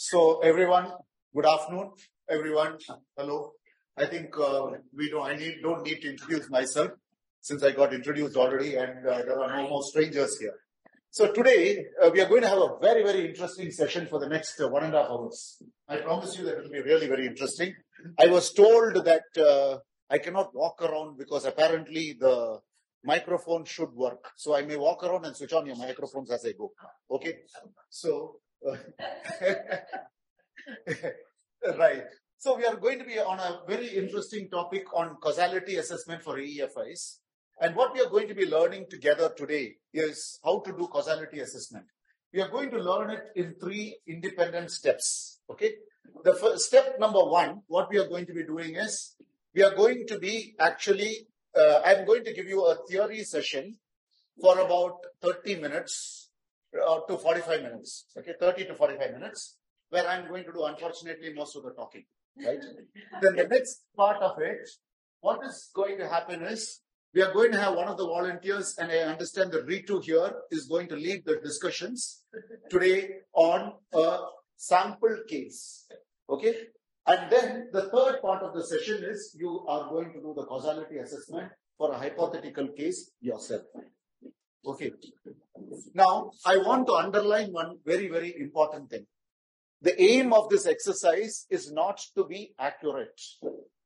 So everyone, good afternoon. Everyone, hello. I think uh, we don't. I need, don't need to introduce myself since I got introduced already, and uh, there are no more strangers here. So today uh, we are going to have a very very interesting session for the next one and a half hours. I promise you that it will be really very interesting. I was told that I cannot walk around because apparently the microphone should work. So I may walk around and switch on your microphones as I go. Okay. So right. So we are going to be on a very interesting topic on causality assessment for AEFIs. And what we are going to be learning together today is how to do causality assessment. We are going to learn it in three independent steps. Okay. The first step number one, what we are going to be doing is we are going to be actually, uh, I'm going to give you a theory session for about 30 minutes uh, to 45 minutes, okay, 30 to 45 minutes, where I'm going to do, unfortunately, most of the talking, right? then the next part of it, what is going to happen is, we are going to have one of the volunteers, and I understand that Ritu here is going to lead the discussions today on a sample case, okay? And then the third part of the session is you are going to do the causality assessment for a hypothetical case yourself. Okay. Now, I want to underline one very, very important thing. The aim of this exercise is not to be accurate.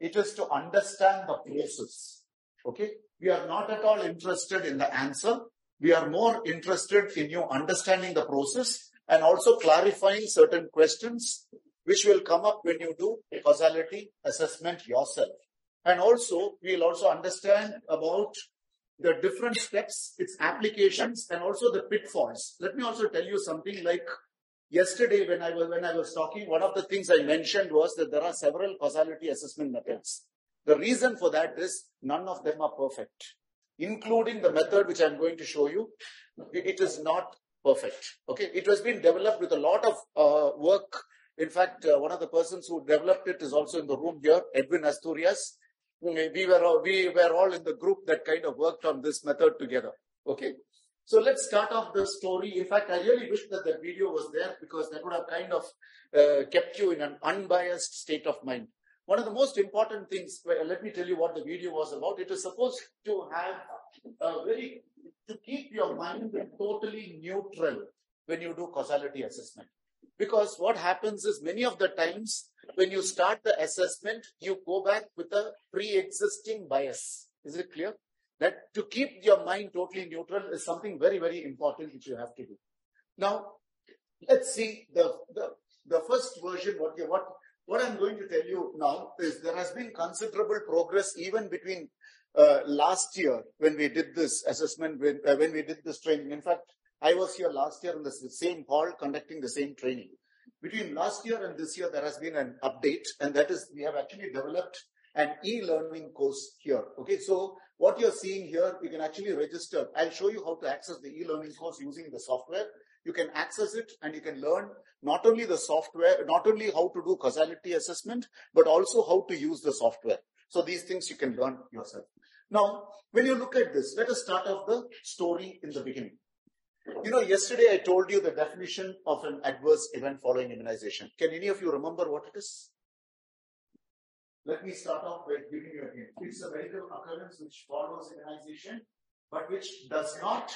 It is to understand the process. Okay. We are not at all interested in the answer. We are more interested in you understanding the process and also clarifying certain questions which will come up when you do causality assessment yourself. And also, we'll also understand about the different steps, its applications, and also the pitfalls. Let me also tell you something like yesterday when I was when I was talking, one of the things I mentioned was that there are several causality assessment methods. The reason for that is none of them are perfect, including the method which I'm going to show you. It is not perfect. Okay, it has been developed with a lot of uh, work. In fact, uh, one of the persons who developed it is also in the room here, Edwin Asturias we were all, we were all in the group that kind of worked on this method together. Okay. So let's start off the story. In fact, I really wish that the video was there because that would have kind of uh, kept you in an unbiased state of mind. One of the most important things, well, let me tell you what the video was about. It is supposed to have a very, to keep your mind totally neutral when you do causality assessment. Because what happens is many of the times when you start the assessment, you go back with a pre-existing bias. Is it clear? That to keep your mind totally neutral is something very, very important which you have to do. Now, let's see the, the, the first version, what, what, what I'm going to tell you now is there has been considerable progress even between uh, last year when we did this assessment, when, uh, when we did this training. In fact, I was here last year in the same hall conducting the same training. Between last year and this year, there has been an update, and that is we have actually developed an e-learning course here. Okay, so what you're seeing here, you can actually register. I'll show you how to access the e-learning course using the software. You can access it and you can learn not only the software, not only how to do causality assessment, but also how to use the software. So these things you can learn yourself. Now, when you look at this, let us start off the story in the beginning. You know, yesterday I told you the definition of an adverse event following immunization. Can any of you remember what it is? Let me start off by giving you a hint. It's a medical occurrence which follows immunization, but which does not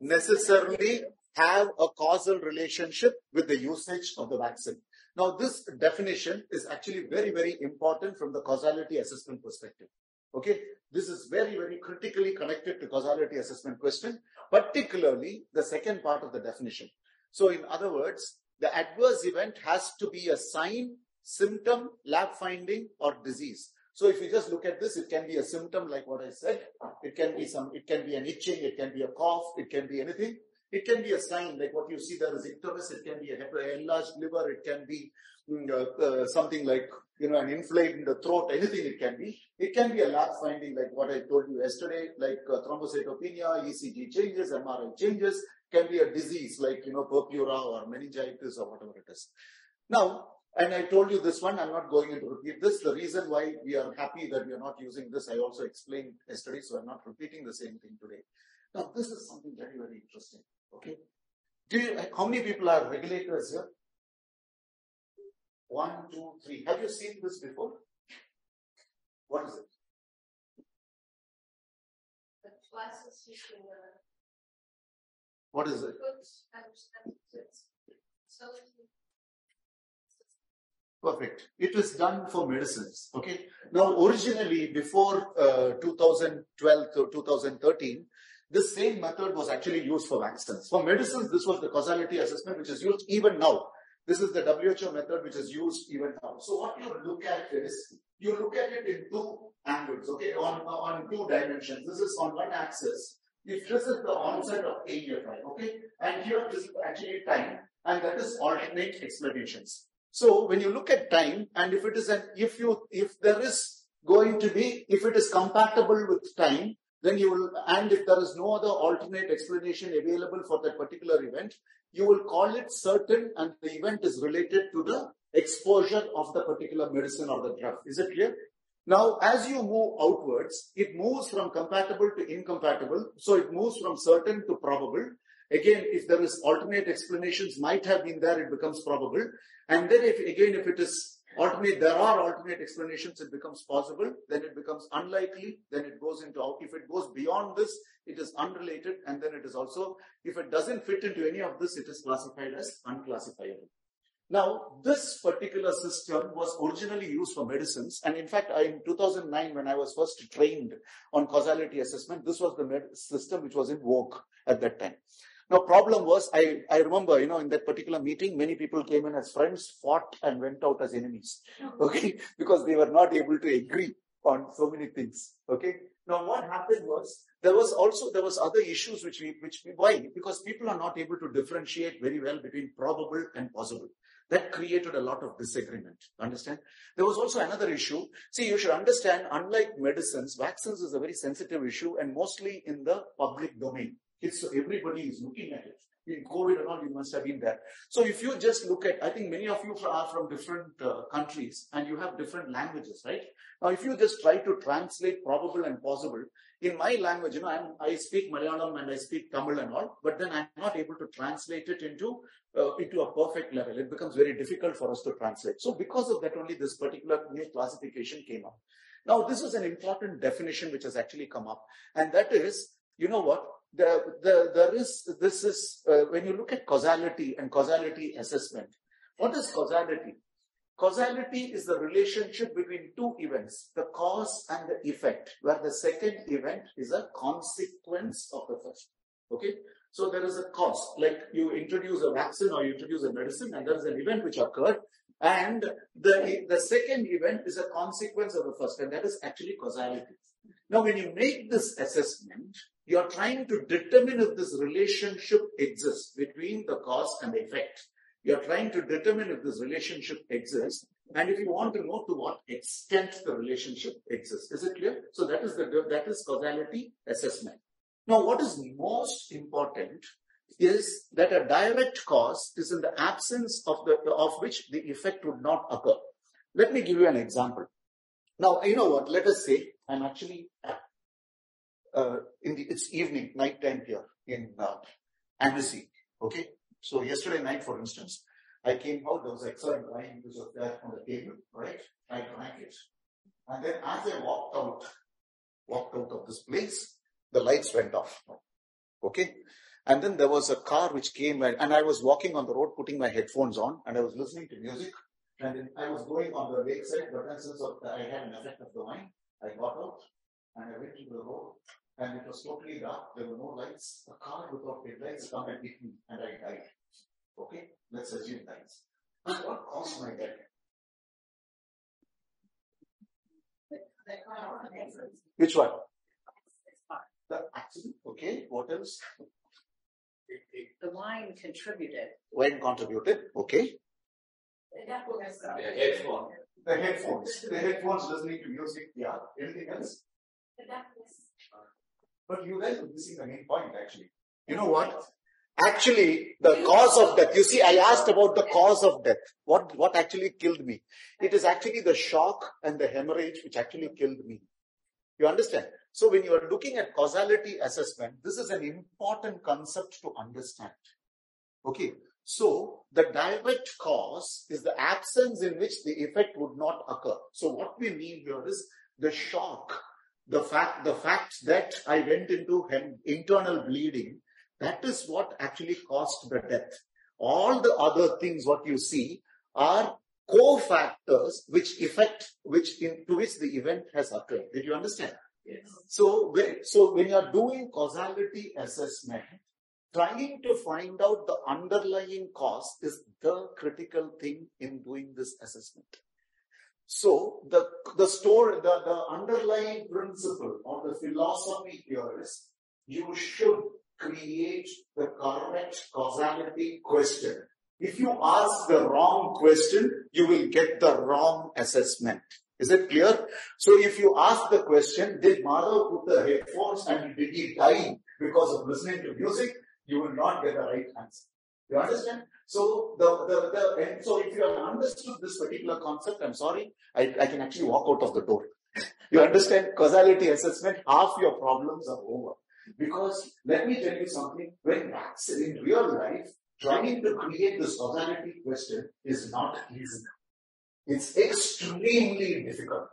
necessarily have a causal relationship with the usage of the vaccine. Now, this definition is actually very, very important from the causality assessment perspective. Okay, this is very, very critically connected to causality assessment question, particularly the second part of the definition. So in other words, the adverse event has to be a sign, symptom, lab finding, or disease. So if you just look at this, it can be a symptom like what I said. It can be some, it can be an itching, it can be a cough, it can be anything. It can be a sign like what you see there is icterus, it can be a enlarged liver, it can be something like, you know, an inflamed in the throat, anything it can be. It can be a lab finding like what I told you yesterday, like uh, thrombocytopenia, ECG changes, MRI changes, can be a disease like, you know, purpura or meningitis or whatever it is. Now, and I told you this one, I'm not going to repeat this. The reason why we are happy that we are not using this, I also explained yesterday, so I'm not repeating the same thing today. Now, this is something very, very interesting. Okay. You, how many people are regulators here? One, two, three. Have you seen this before? What is it? The classes between the What is it? goods and services. So Perfect. It was done for medicines. Okay. Now, originally, before uh, 2012 to 2013, this same method was actually used for vaccines. For medicines, this was the causality assessment, which is used even now. This is the WHO method, which is used even now. So, what you look at is you look at it in two angles, okay, on, on two dimensions. This is on one axis. If this is the onset of AEFI, okay, and here this is actually time, and that is alternate explanations. So when you look at time, and if it is an, if you, if there is going to be, if it is compatible with time, then you will, and if there is no other alternate explanation available for that particular event, you will call it certain and the event is related to the exposure of the particular medicine or the drug. Is it clear? Now, as you move outwards, it moves from compatible to incompatible. So it moves from certain to probable. Again, if there is alternate explanations might have been there, it becomes probable. And then if, again, if it is alternate, there are alternate explanations, it becomes possible, then it becomes unlikely, then it goes into, if it goes beyond this, it is unrelated, and then it is also, if it doesn't fit into any of this, it is classified as unclassifiable. Now, this particular system was originally used for medicines. And in fact, I, in 2009, when I was first trained on causality assessment, this was the med- system which was in vogue at that time. Now, problem was, I, I remember, you know, in that particular meeting, many people came in as friends, fought and went out as enemies. Okay. Because they were not able to agree on so many things. Okay. Now, what happened was, there was also, there was other issues which we, which we, why? Because people are not able to differentiate very well between probable and possible. That created a lot of disagreement. Understand? There was also another issue. See, you should understand, unlike medicines, vaccines is a very sensitive issue and mostly in the public domain. It's everybody is looking at it. In COVID and all, you must have been there. So if you just look at, I think many of you are from different uh, countries and you have different languages, right? Now, if you just try to translate probable and possible, in my language, you know, I'm, i speak Malayalam and I speak Tamil and all, but then I'm not able to translate it into uh, into a perfect level. It becomes very difficult for us to translate. So because of that, only this particular new classification came up. Now, this is an important definition which has actually come up, and that is, you know what? The, the, there is, this is, uh, when you look at causality and causality assessment, what is causality? Causality is the relationship between two events, the cause and the effect, where the second event is a consequence of the first. Okay? So there is a cause, like you introduce a vaccine or you introduce a medicine and there is an event which occurred and the, the second event is a consequence of the first and that is actually causality. Now when you make this assessment, you are trying to determine if this relationship exists between the cause and effect. You are trying to determine if this relationship exists and if you want to know to what extent the relationship exists. Is it clear? So that is the, that is causality assessment. Now what is most important is that a direct cause is in the absence of the, of which the effect would not occur. Let me give you an example. Now, you know what? Let us say I'm actually in the, it's evening, night time here in uh, Annecy. Okay. So yesterday night, for instance, I came out, there was excellent wine because of that on the table, right? I drank it. And then as I walked out, walked out of this place, the lights went off. Okay. And then there was a car which came and, and I was walking on the road putting my headphones on and I was listening to music. And then I was going on the lakeside, but then since I had an effect of the wine, I got out and I went to the road and it was totally dark. There were no lights. A car without headlights come and hit me and I died. Okay, let's assume lights. And what caused my death? Which one? The accident. Okay, what else? The wine contributed. Wine contributed. Okay. the headphones. The headphones. The headphones listening to music. Yeah. Anything else? The deafness. But you guys are missing the main point actually. You know what? Actually, the cause of death. You see, I asked about the cause of death. What, what actually killed me? It is actually the shock and the hemorrhage which actually killed me. You understand? So when you are looking at causality assessment, this is an important concept to understand. Okay. So the direct cause is the absence in which the effect would not occur. So what we mean here is the shock, the fact, the fact that I went into internal bleeding, that is what actually caused the death. All the other things, what you see, are cofactors which affect, which into which the event has occurred. Did you understand? Yes. So, when- so when you are doing causality assessment, trying to find out the underlying cause is the critical thing in doing this assessment. So the, the story, the, the underlying principle or the philosophy here is you should create the correct causality question. If you ask the wrong question, you will get the wrong assessment. Is it clear? So if you ask the question, did Madhav put the headphones and did he die because of listening to music? You will not get the right answer. You understand? So the, the, the, and so if you have understood this particular concept, I'm sorry, I, I can actually walk out of the door. You understand causality assessment, half your problems are over. Because let me tell you something, when that's in real life, trying to create this causality question is not easy. It's extremely difficult.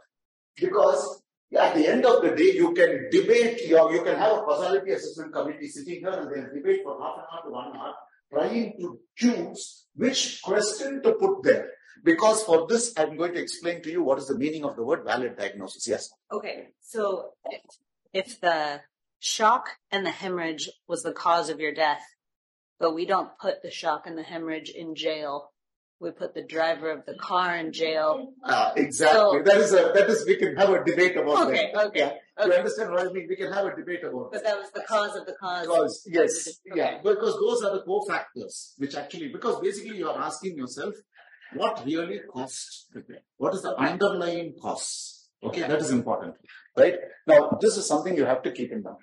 Because at the end of the day, you can debate your, you can have a causality assessment committee sitting here and they'll debate for half an hour to one hour, trying to choose which question to put there. Because for this, I'm going to explain to you what is the meaning of the word valid diagnosis. Yes. Okay, so if, the shock and the hemorrhage was the cause of your death, but we don't put the shock and the hemorrhage in jail, we put the driver of the car in jail. Uh, exactly. So- that is a, that is, we can have a debate about Okay, that. okay, Yeah. You understand what I mean? We can have a debate about But that. was the cause of the cause. Because, yes, Okay. yeah, because those are the co-factors, which actually, because basically you are asking yourself, what really costs the death? What is the underlying cause? Okay, that is important, right? Now, this is something you have to keep in mind.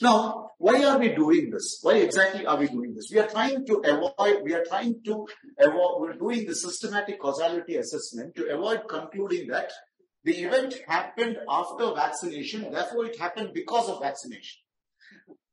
Now, why are we doing this? Why exactly are we doing this? We are trying to avoid, we are trying to avoid, we're doing the systematic causality assessment to avoid concluding that the event happened after vaccination, therefore it happened because of vaccination.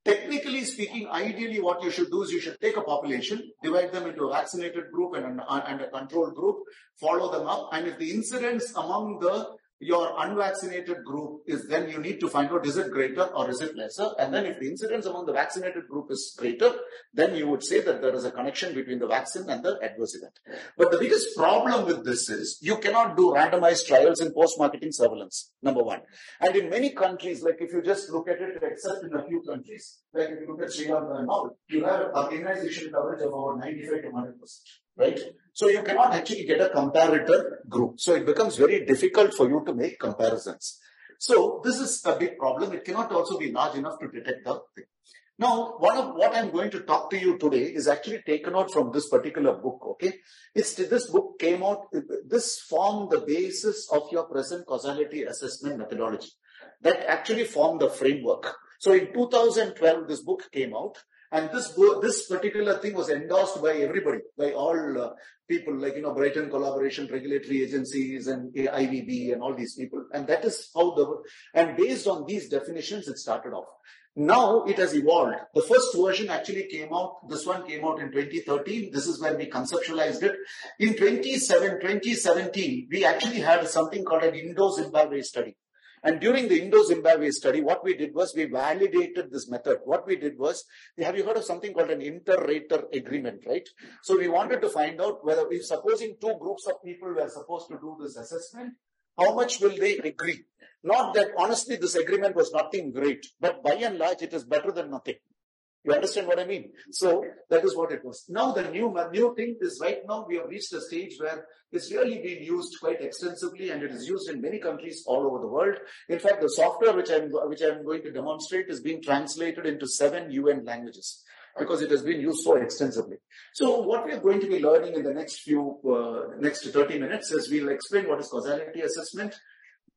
Technically speaking, ideally what you should do is you should take a population, divide them into a vaccinated group and, an, and a control group, follow them up, and if the incidence among the your unvaccinated group is then you need to find out is it greater or is it lesser? And then if the incidence among the vaccinated group is greater then you would say that there is a connection between the vaccine and the adverse event. But the biggest problem with this is you cannot do randomized trials in post-marketing surveillance number one. And in many countries like if you just look at it except in a few countries like if you look at Sri Lanka and all you have immunization coverage of about 95 to 100 percent right so you cannot actually get a comparator group. So it becomes very difficult for you to make comparisons. So this is a big problem. It cannot also be large enough to detect the thing. Now, one of what I'm going to talk to you today is actually taken out from this particular book. Okay, it's this book came out. This formed the basis of your present causality assessment methodology. That actually formed the framework. So in 2012, this book came out. And this this particular thing was endorsed by everybody, by all uh, people like you know Brighton Collaboration Regulatory Agencies and IVB and all these people. And that is how the and based on these definitions, it started off. Now it has evolved. The first version actually came out. This one came out in 2013. This is when we conceptualized it. In 27, 2017, we actually had something called an Indo-Zimbabwe study. And during the Indo-Zimbabwe study, what we did was we validated this method. What we did was, have you heard of something called an inter-rater agreement, right? So we wanted to find out whether, if supposing two groups of people were supposed to do this assessment, how much will they agree? Not that honestly this agreement was nothing great, but by and large it is better than nothing. You understand what I mean? So that is what it was. Now the new new thing is right now we have reached a stage where it's really being used quite extensively and it is used in many countries all over the world. In fact, the software which I'm which I'm going to demonstrate is being translated into seven UN languages because it has been used so extensively. So what we are going to be learning in the next few uh, next 30 minutes is we'll explain what is causality assessment.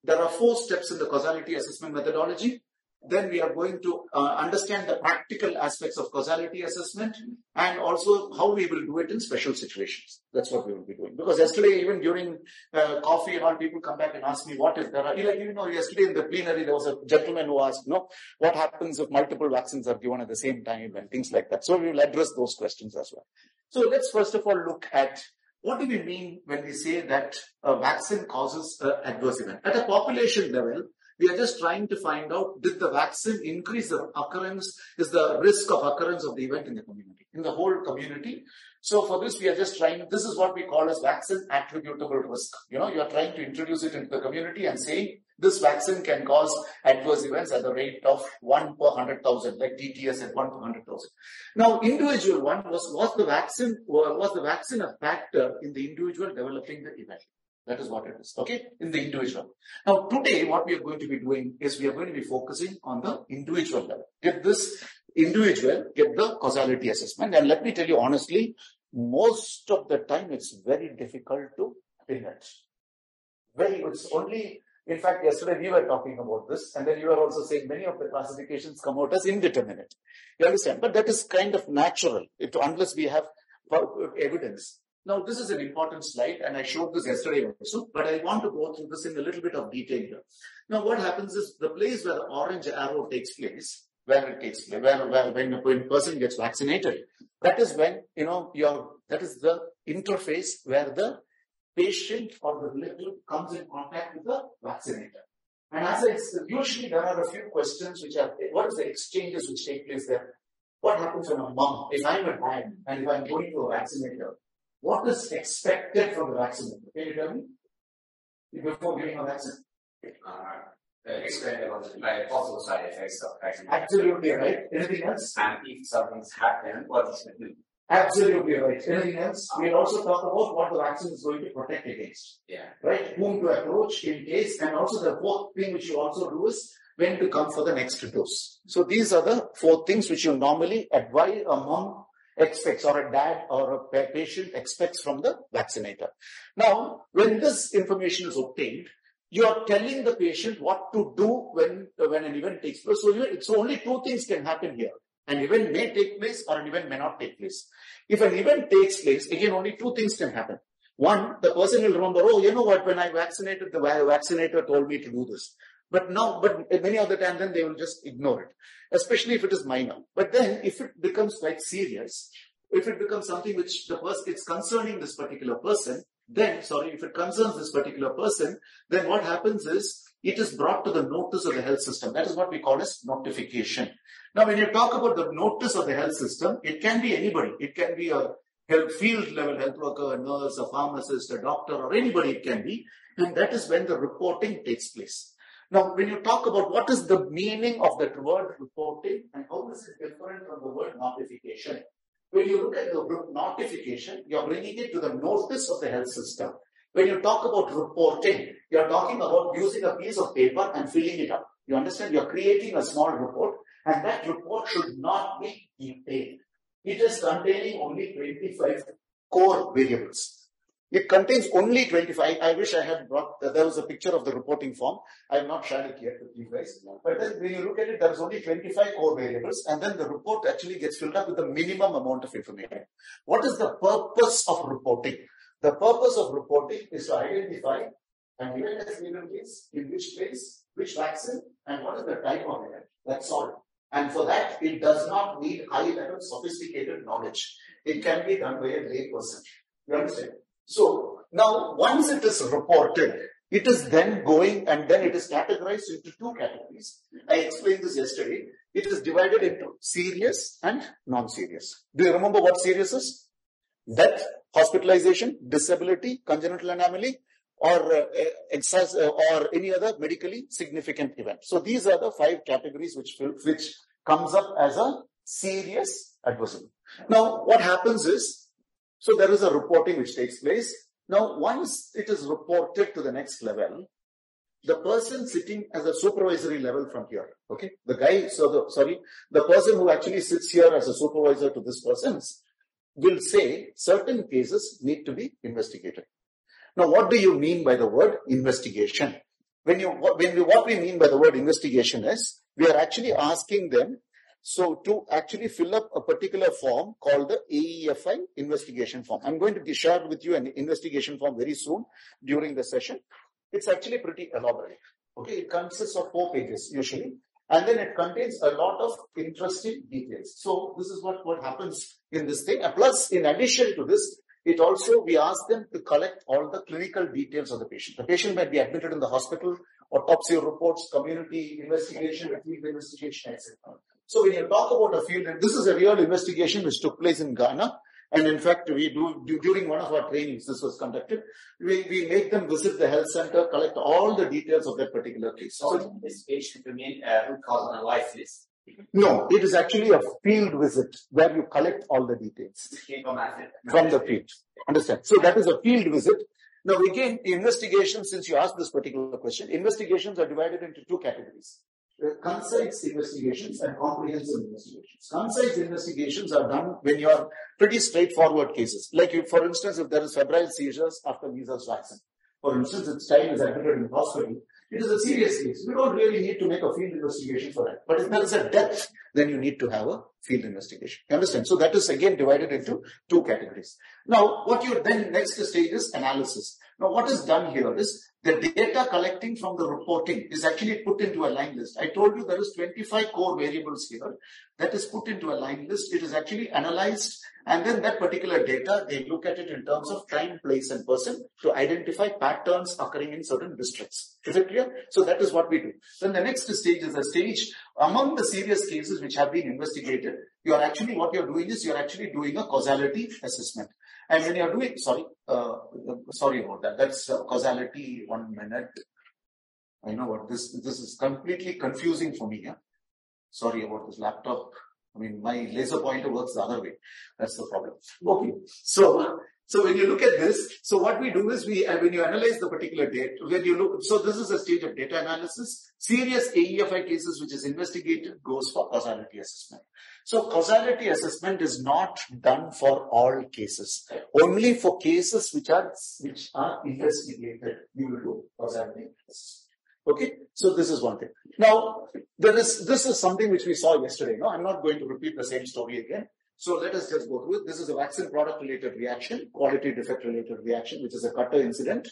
There are four steps in the causality assessment methodology. Then we are going to uh, understand the practical aspects of causality assessment and also how we will do it in special situations. That's what we will be doing. Because yesterday, even during uh, coffee and all, people come back and ask me, what if there are, like, you know, yesterday in the plenary, there was a gentleman who asked, no, what happens if multiple vaccines are given at the same time and things like that. So we will address those questions as well. So let's first of all look at what do we mean when we say that a vaccine causes an adverse event? At a population level, we are just trying to find out did the vaccine increase the occurrence, is the risk of occurrence of the event in the community, in the whole community. So for this, we are just trying, this is what we call as vaccine attributable risk. You know, you are trying to introduce it into the community and saying this vaccine can cause adverse events at the rate of 1 per 100,000, like DTS at 1 per 100,000. Now, individual one was, was the vaccine, was the vaccine a factor in the individual developing the event? That is what it is. Okay. In the individual. Now today what we are going to be doing is we are going to be focusing on the individual level. Get this individual, get the causality assessment. And let me tell you honestly, most of the time it's very difficult to pin it. Very, it's only, in fact, yesterday we were talking about this and then you were also saying many of the classifications come out as indeterminate. You understand? But that is kind of natural it, unless we have evidence. Now, this is an important slide, and I showed this yesterday also, but I want to go through this in a little bit of detail here. Now, what happens is the place where the orange arrow takes place, where it takes place, where, where when a person gets vaccinated, that is when, you know, your, that is the interface where the patient or the relative comes in contact with the vaccinator. And as I said, usually there are a few questions which are, what is the exchanges which take place there? What happens when a mom, if I'm a dad and if I'm going to a vaccinator, what is expected from the vaccine? Can you tell me? Before getting a vaccine? Uh, expect about the like, possible side effects of vaccine. Absolutely right. Anything else? And if something's happened, what is it do? Absolutely right. Anything else? We'll also talk about what the vaccine is going to protect against. Yeah. Right? Whom to approach in case, and also the fourth thing which you also do is when to come for the next dose. So these are the four things which you normally advise a mom expects or a dad or a patient expects from the vaccinator. Now, when this information is obtained, you are telling the patient what to do when, when an event takes place. So, so only two things can happen here. An event may take place or an event may not take place. If an event takes place, again, only two things can happen. One, the person will remember, oh, you know what, when I vaccinated, the vaccinator told me to do this. But now, but many of the time, then they will just ignore it, especially if it is minor. But then, if it becomes quite serious, if it becomes something which the person, it's concerning this particular person, then, sorry, if it concerns this particular person, then what happens is it is brought to the notice of the health system. That is what we call as notification. Now, when you talk about the notice of the health system, it can be anybody. It can be a health field level health worker, a nurse, a pharmacist, a doctor, or anybody it can be. And that is when the reporting takes place. Now, when you talk about what is the meaning of that word reporting and how is it different from the word notification, when you look at the word notification, you're bringing it to the notice of the health system. When you talk about reporting, you're talking about using a piece of paper and filling it up. You understand? You're creating a small report and that report should not be detailed. It is containing only 25 core variables. It contains only 25. I wish I had brought, uh, there was a picture of the reporting form. I have not shared it yet with you guys. But then when you look at it, there is only 25 core variables and then the report actually gets filled up with the minimum amount of information. What is the purpose of reporting? The purpose of reporting is to identify an event has been case, in which place, which vaccine, and what is the type of event. That's all. And for that, it does not need high level sophisticated knowledge. It can be done by a lay person. You understand? So now once it is reported, it is then going and then it is categorized into two categories. I explained this yesterday. It is divided into serious and non-serious. Do you remember what serious is? Death, hospitalization, disability, congenital anomaly, or uh, excess, uh, or any other medically significant event. So these are the five categories which which comes up as a serious adverse event. Now, what happens is so there is a reporting which takes place. Now, once it is reported to the next level, the person sitting as a supervisory level from here, okay, the guy, so the, sorry, the person who actually sits here as a supervisor to this person's will say certain cases need to be investigated. Now, what do you mean by the word investigation? when you, what- when we, what we mean by the word investigation is, we are actually asking them, so to actually fill up particular form called the AEFI investigation form. I'm going to be- share with you an investigation form very soon during the session. It's actually pretty elaborate. Okay, it consists of four pages usually, and then it contains a lot of interesting details. So this is what, what happens in this thing. And plus, in addition to this, it also, we ask them to collect all the clinical details of the patient. The patient might be admitted in the hospital, autopsy reports, community investigation, field investigation, etc. So when you talk about a field, and this is a real investigation which took place in Ghana. And in fact, we do, du- during one of our trainings, this was conducted. We, we make them visit the health center, collect all the details of that particular case. So So, investigation to mean uh, root cause analysis. no, it is actually a field visit where you collect all the details. From the field. Understand? So that is a field visit. Now again, investigations, since you asked this particular question, investigations are divided into two categories. Uh, Concise investigations and comprehensive investigations. Concise investigations are done when you are pretty straightforward cases. Like you, for instance, if there is febrile seizures after measles vaccine. For instance, if child is admitted in the hospital, it is a serious case. We don't really need to make a field investigation for that. But if there is a death, then you need to have a field investigation. You understand? So that is again divided into two categories. Now, what you then next stage is analysis. Now, what is done here is the data collecting from the reporting is actually put into a line list. I told you there is 25 core variables here that is put into a line list. It is actually analyzed and then that particular data, they look at it in terms of time, place and person to identify patterns occurring in certain districts. Is it clear? So that is what we do. Then the next stage is a stage among the serious cases which have been investigated. You are actually, what you're doing is you're actually doing a causality assessment. And when you're doing, sorry, uh, sorry about that. That's uh, causality, one minute. I know what this, this is completely confusing for me. Yeah? Sorry about this laptop. I mean, my laser pointer works the other way. That's the problem. Okay. So, so when you look at this, so what we do is we, uh, when you analyze the particular data, when you look, so this is a stage of data analysis. Serious AEFI cases which is investigated goes for causality assessment. So causality assessment is not done for all cases. Only for cases which are, which are investigated, you will do causality assessment. Okay, so this is one thing. Now, there is, this is something which we saw yesterday. No, I'm not going to repeat the same story again. So let us just go through it. This is a vaccine product related reaction, quality defect related reaction, which is a cutter incident.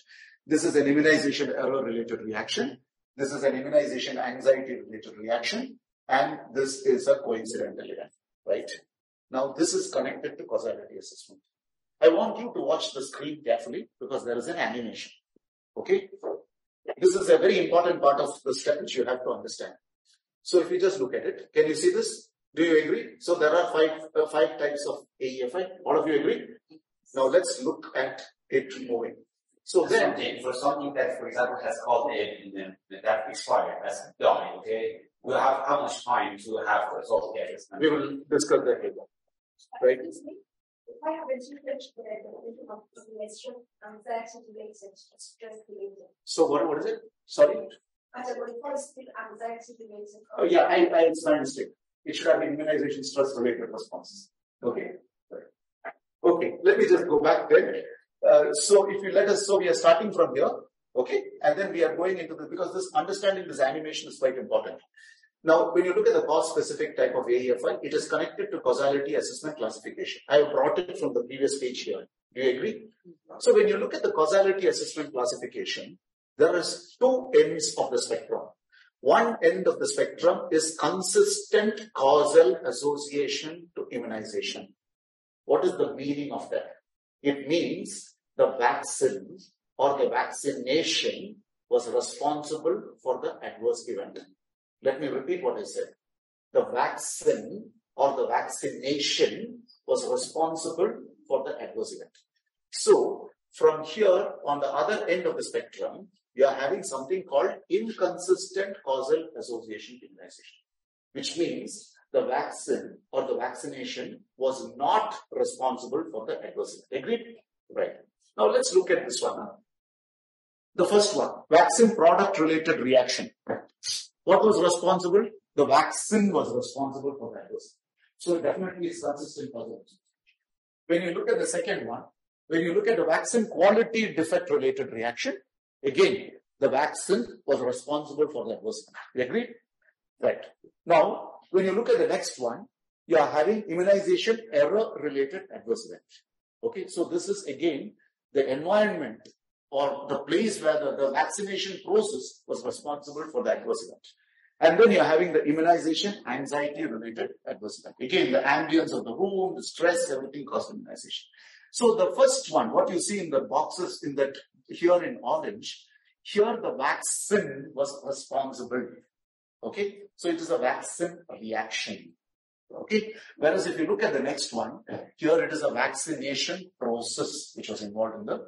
This is an immunization error related reaction. This is an immunization anxiety related reaction. And this is a coincidental event, right? Now, this is connected to causality assessment. I want you to watch the screen carefully because there is an animation. Okay? This is a very important part of the step which you have to understand. So if you just look at it, can you see this? Do you agree? So there are five, uh, five types of AEFI. All of you agree? Now let's look at it moving. So For then, something, for something that, for example, has caused the, the, that expired, has died, okay? We'll have how much time to have for sort of assessment? we will discuss that later. Right. If I have a different of information, anxiety related, stress related. So what, what is it? Sorry? I said, well, positive anxiety related. Oh yeah, I, I, it's my mistake. It should have immunization stress related responses. Okay. Okay, let me just go back then. Uh, so if you let us, so we are starting from here. Okay. And then we are going into this because this understanding this animation is quite important. Now, when you look at the cause specific type of AEFI, it is connected to causality assessment classification. I have brought it from the previous page here. Do you agree? So when you look at the causality assessment classification, there is two ends of the spectrum. One end of the spectrum is consistent causal association to immunization. What is the meaning of that? It means the vaccine or the vaccination was responsible for the adverse event. Let me repeat what I said. The vaccine or the vaccination was responsible for the adverse event. So from here on the other end of the spectrum, you are having something called inconsistent causal association immunization, which means the vaccine or the vaccination was not responsible for the adverse event. Agreed? Right. Now let's look at this one. The first one, vaccine product related reaction. What was responsible? The vaccine was responsible for adverse. So definitely it's consistent causal. When you look at the second one, when you look at the vaccine quality defect related reaction, again, the vaccine was responsible for the adverse event. You agree? Right. Now, when you look at the next one, you are having immunization error related adverse event. Okay, so this is again the environment or the place where the, the vaccination process was responsible for the adverse event. And then you're having the immunization anxiety related adverse event. Again, the ambience of the room, the stress, everything caused immunization. So the first one, what you see in the boxes in that here in orange, here the vaccine was responsible. Okay, so it is a vaccine reaction. Okay, whereas if you look at the next one, here it is a vaccination process which was involved in the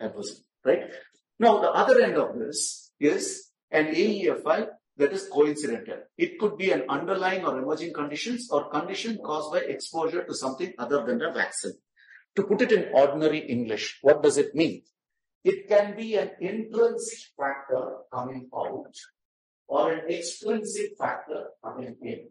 adverse, right? Now the other end of this is an AEFI that is coincidental. It could be an underlying or emerging conditions or condition caused by exposure to something other than the vaccine. To put it in ordinary English, what does it mean? It can be an intrinsic factor coming out or an extrinsic factor coming in.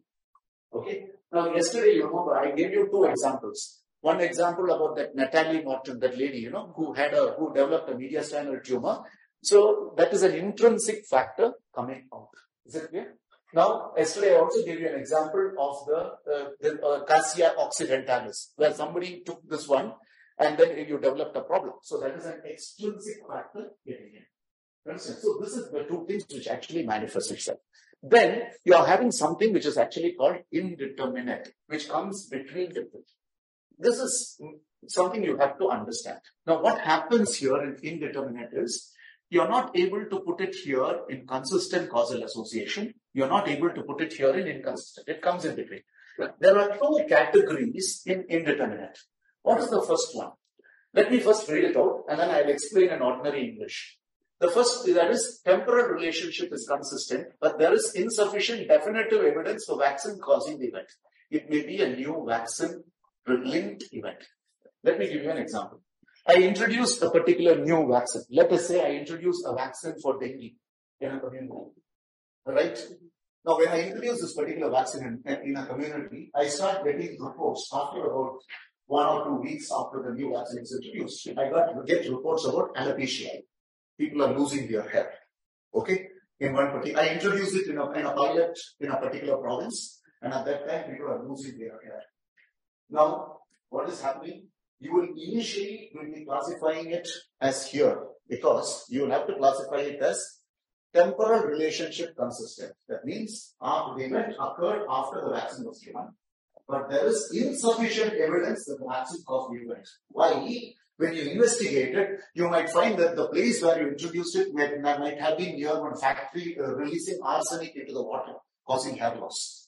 Okay. Now, yesterday, you remember, I gave you two examples. One example about that Natalie Morton, that lady, you know, who had a, who developed a mediastinal tumor. So that is an intrinsic factor coming out. Is it clear? Now, yesterday I also gave you an example of the, uh, the uh, Cassia occidentalis, where somebody took this one and then you developed a problem. So that is an extrinsic factor getting in. So this is the two things which actually manifest itself. Then you are having something which is actually called indeterminate, which comes between the two. This is something you have to understand. Now what happens here in indeterminate is you're not able to put it here in consistent causal association. You're not able to put it here in inconsistent. It comes in between. There are two categories in indeterminate. What is the first one? Let me first read it out and then I'll explain in ordinary English. The first, that is, temporal relationship is consistent, but there is insufficient definitive evidence for vaccine causing the event. It may be a new vaccine linked event. Let me give you an example. I introduce a particular new vaccine. Let us say I introduce a vaccine for dengue in a community. Right? Now, when I introduce this particular vaccine in, in a community, I start getting reports after about one or two weeks after the new vaccine is introduced. I got get reports about alopecia. People are losing their hair. Okay? In one particular, I introduced it in a, in a pilot in a particular province, and at that time people are losing their hair. Now, what is happening? You will initially will be classifying it as here because you will have to classify it as temporal relationship consistent. That means uh, the event occurred after the vaccine was given, but there is insufficient evidence that the vaccine caused the event. Why? When you investigate it, you might find that the place where you introduced it might, might have been near one factory uh, releasing arsenic into the water, causing hair loss.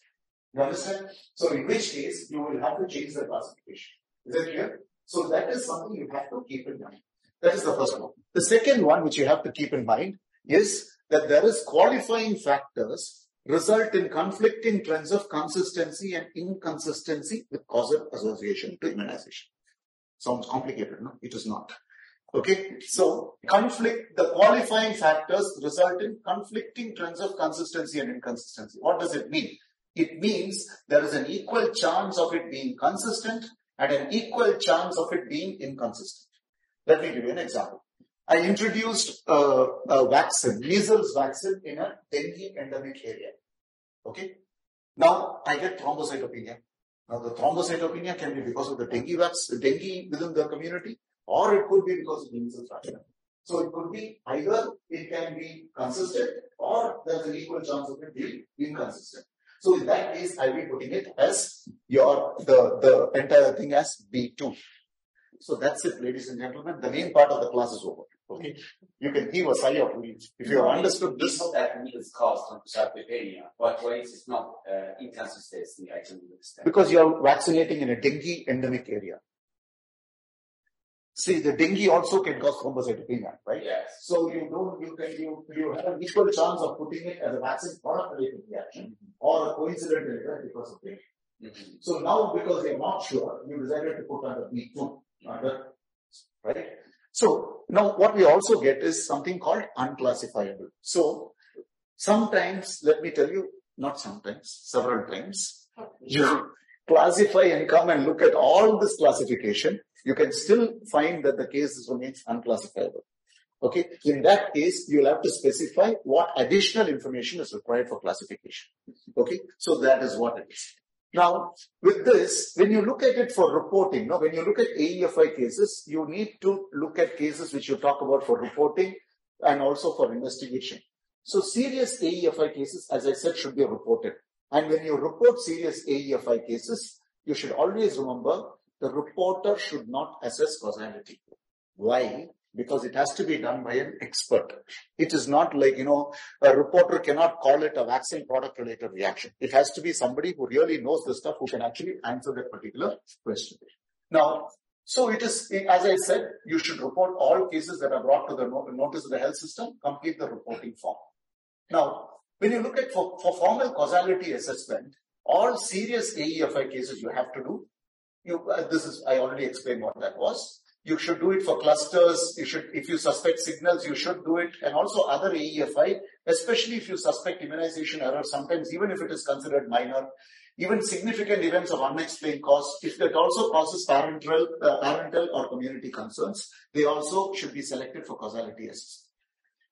You understand? So in which case, you will have to change the classification. Is that clear? So that is something you have to keep in mind. That is the first one. The second one which you have to keep in mind is that there is qualifying factors result in conflicting trends of consistency and inconsistency with causal association to immunization. Sounds complicated, no? It is not. Okay, so conflict, the qualifying factors result in conflicting trends of consistency and inconsistency. What does it mean? It means there is an equal chance of it being consistent and an equal chance of it being inconsistent. Let me give you an example. I introduced a, a vaccine, measles vaccine in a dengue endemic area. Okay. Now I get thrombocytopenia. Now the thrombocytopenia can be because of the dengue vaccine, dengue within the community, or it could be because of the measles vaccine. So it could be either it can be consistent or there's an equal chance of it being inconsistent. So in that case, I'll be putting it as your, the, the entire thing as B2. So that's it, ladies and gentlemen. The main part of the class is over. Okay. You can heave a sigh of relief. If you have understood this. know that means caused thrombocytopenia, but why is it not uh? I can understand. Because you are vaccinating in a dengue endemic area. See, the dengue also can cause thrombocytopenia, right? Yes. So you don't, you can, you, you have an equal chance of putting it as a vaccine product related reaction or a coincidental event because of dengue. Mhm. So now, because you're not sure, you decided to put under B2, under, right? So now what we also get is something called unclassifiable. So sometimes, let me tell you, not sometimes, several times, you classify and come and look at all this classification, you can still find that the case remains unclassifiable. Okay. In that case, you'll have to specify what additional information is required for classification. Okay. So that is what it is. Now, with this, when you look at it for reporting, no, when you look at AEFI cases, you need to look at cases which you talk about for reporting and also for investigation. So serious AEFI cases, as I said, should be reported. And when you report serious AEFI cases, you should always remember the reporter should not assess causality. Why? Because it has to be done by an expert. It is not like, you know, a reporter cannot call it a vaccine product related reaction. It has to be somebody who really knows the stuff who can actually answer that particular question. Now, so it is, as I said, you should report all cases that are brought to the notice of the health system, complete the reporting form. Now, when you look at for, for formal causality assessment, all serious AEFI cases you have to do. You, uh, this is, I already explained what that was. You should do it for clusters. You should, if you suspect signals, you should do it. And also other AEFI, especially if you suspect immunization error, sometimes even if it is considered minor, even significant events of unexplained cause, if that also causes parental, uh, parental or community concerns, they also should be selected for causality assessment.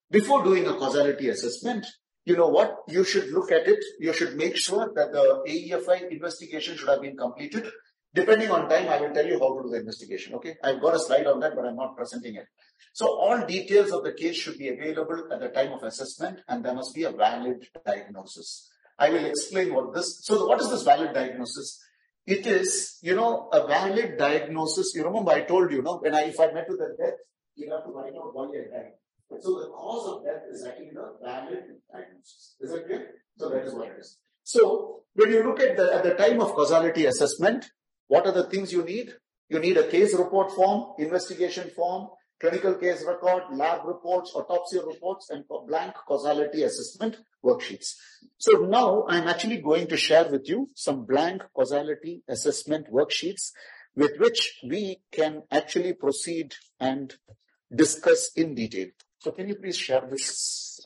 Before doing a causality assessment, you know what? You should look at it. You should make sure that the AEFI investigation should have been completed. Depending on time, I will tell you how to do the investigation. Okay. I've got a slide on that, but I'm not presenting it. So all details of the case should be available at the time of assessment and there must be a valid diagnosis. I will explain what this, so what is this valid diagnosis? It is, you know, a valid diagnosis. You remember I told you, no, when I, if I met with a death, you have to find out why I died. So the cause of death is actually the valid diagnosis. Is that clear? So that is what it is. So when you look at the, at the time of causality assessment, what are the things you need? You need a case report form, investigation form, clinical case record, lab reports, autopsy reports, and blank causality assessment worksheets. So now I'm actually going to share with you some blank causality assessment worksheets with which we can actually proceed and discuss in detail. So can you please share this?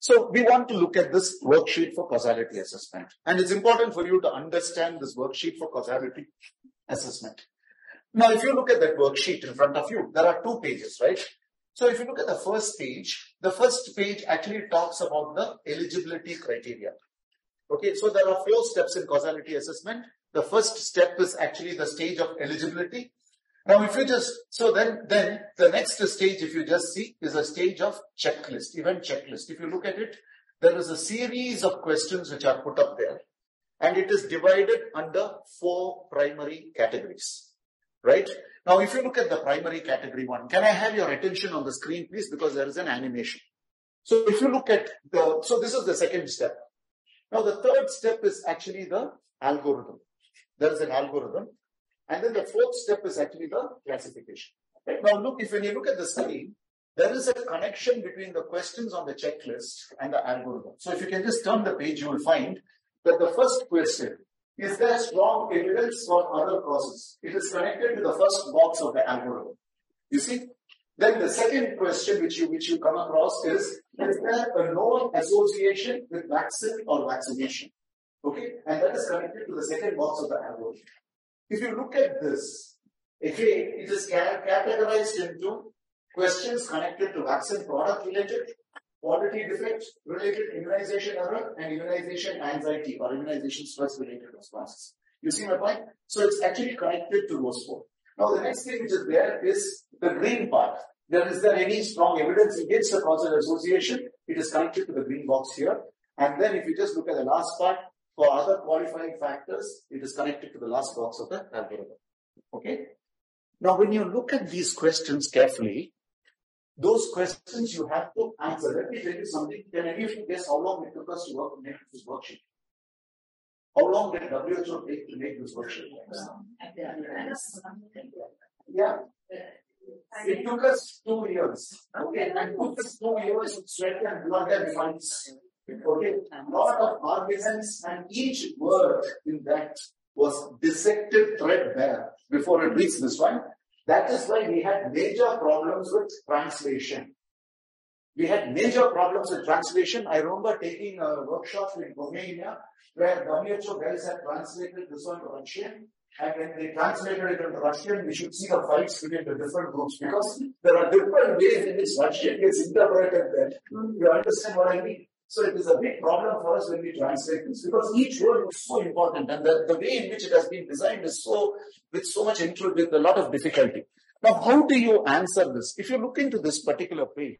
so we want to look at this worksheet for causality assessment. And it's important for you to understand this worksheet for causality assessment. Now, if you look at that worksheet in front of you, there are two pages, right? So if you look at the first page, the first page actually talks about the eligibility criteria. Okay, so there are four steps in causality assessment. The first step is actually the stage of eligibility. Now, if you just, so then, then the next stage, if you just see, is a stage of checklist, event checklist. If you look at it, there is a series of questions which are put up there and it is divided under four primary categories, right? Now, if you look at the primary category one, can I have your attention on the screen, please? Because there is an animation. So if you look at the, so this is the second step. Now, the third step is actually the algorithm. There is an algorithm. And then the fourth step is actually the classification. Now, look, if when you look at the screen, there is a connection between the questions on the checklist and the algorithm. So if you can just turn the page, you will find that the first question is there strong evidence for other causes? It is connected to the first box of the algorithm. You see? Then the second question which you, which you come across is, is there a known association with vaccine or vaccination? Okay? And that is connected to the second box of the algorithm. If you look at this, okay, it is categorized into questions connected to vaccine product related, quality defect related immunization error and immunization anxiety or immunization stress related responses. You see my point? So it's actually connected to those four. Now the next thing which is there is the green part. There is there any strong evidence against the causal association? It is connected to the green box here. And then if you just look at the last part, for other qualifying factors, it is connected to the last box of the algorithm. Okay? Now when you look at these questions carefully, those questions you have to answer. Let me tell you something. Can any of you guess how long it took us to work make this worksheet? How long did WHO take to make this worksheet? Yeah. It took us two years. Okay, and took us two years of sweat and blood and funds. Okay, lot of arguments and each word in that was dissected threadbare before it reached this one. That is why we had major problems with translation. We had major problems with translation. I remember taking a workshop in Romania where WHO guys had translated this one to Russian. And when they translated it into Russian, we should see the fights between the different groups because there are different ways in which Russian gets interpreted that. You understand what I mean? So it is a big problem for us when we translate this because each word is so important and the, the way in which it has been designed is so, with so much intro, with a lot of difficulty. Now, how do you answer this? If you look into this particular page,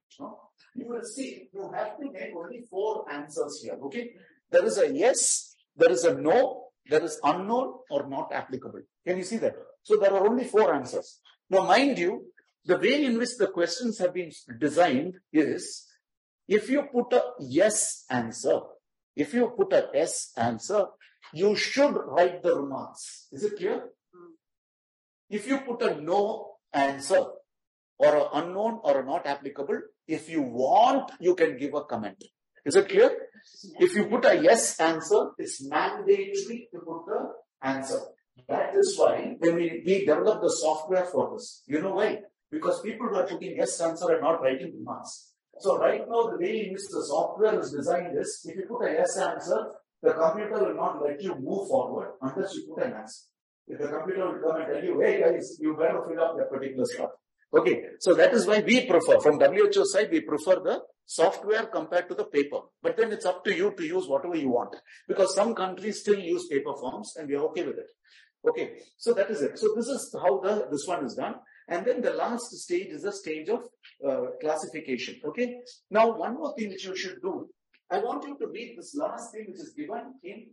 you will see you have to make only four answers here. Okay. There is a yes, there is a no, there is unknown or not applicable. Can you see that? So there are only four answers. Now, mind you, the way in which the questions have been designed is if you put a yes answer, if you put a yes answer, you should write the remarks. Is it clear? Hmm. If you put a no answer or an unknown or a not applicable, if you want, you can give a comment. Is it clear? If you put a yes answer, it's mandatory to put the answer. That is why when we, we developed the software for this. You know why? Because people were putting yes answer and not writing remarks. So right now, the way in which the software is designed is, if you put a yes answer, the computer will not let you move forward unless you put an answer. If the computer will come and tell you, hey guys, you better fill up that particular stuff. Okay, so that is why we prefer, from WHO side, we prefer the software compared to the paper. But then it's up to you to use whatever you want. Because some countries still use paper forms and we are okay with it. Okay, so that is it. So this is how the this one is done. And then the last stage is the stage of uh, classification. Okay. Now, one more thing which you should do. I want you to read this last thing which is given in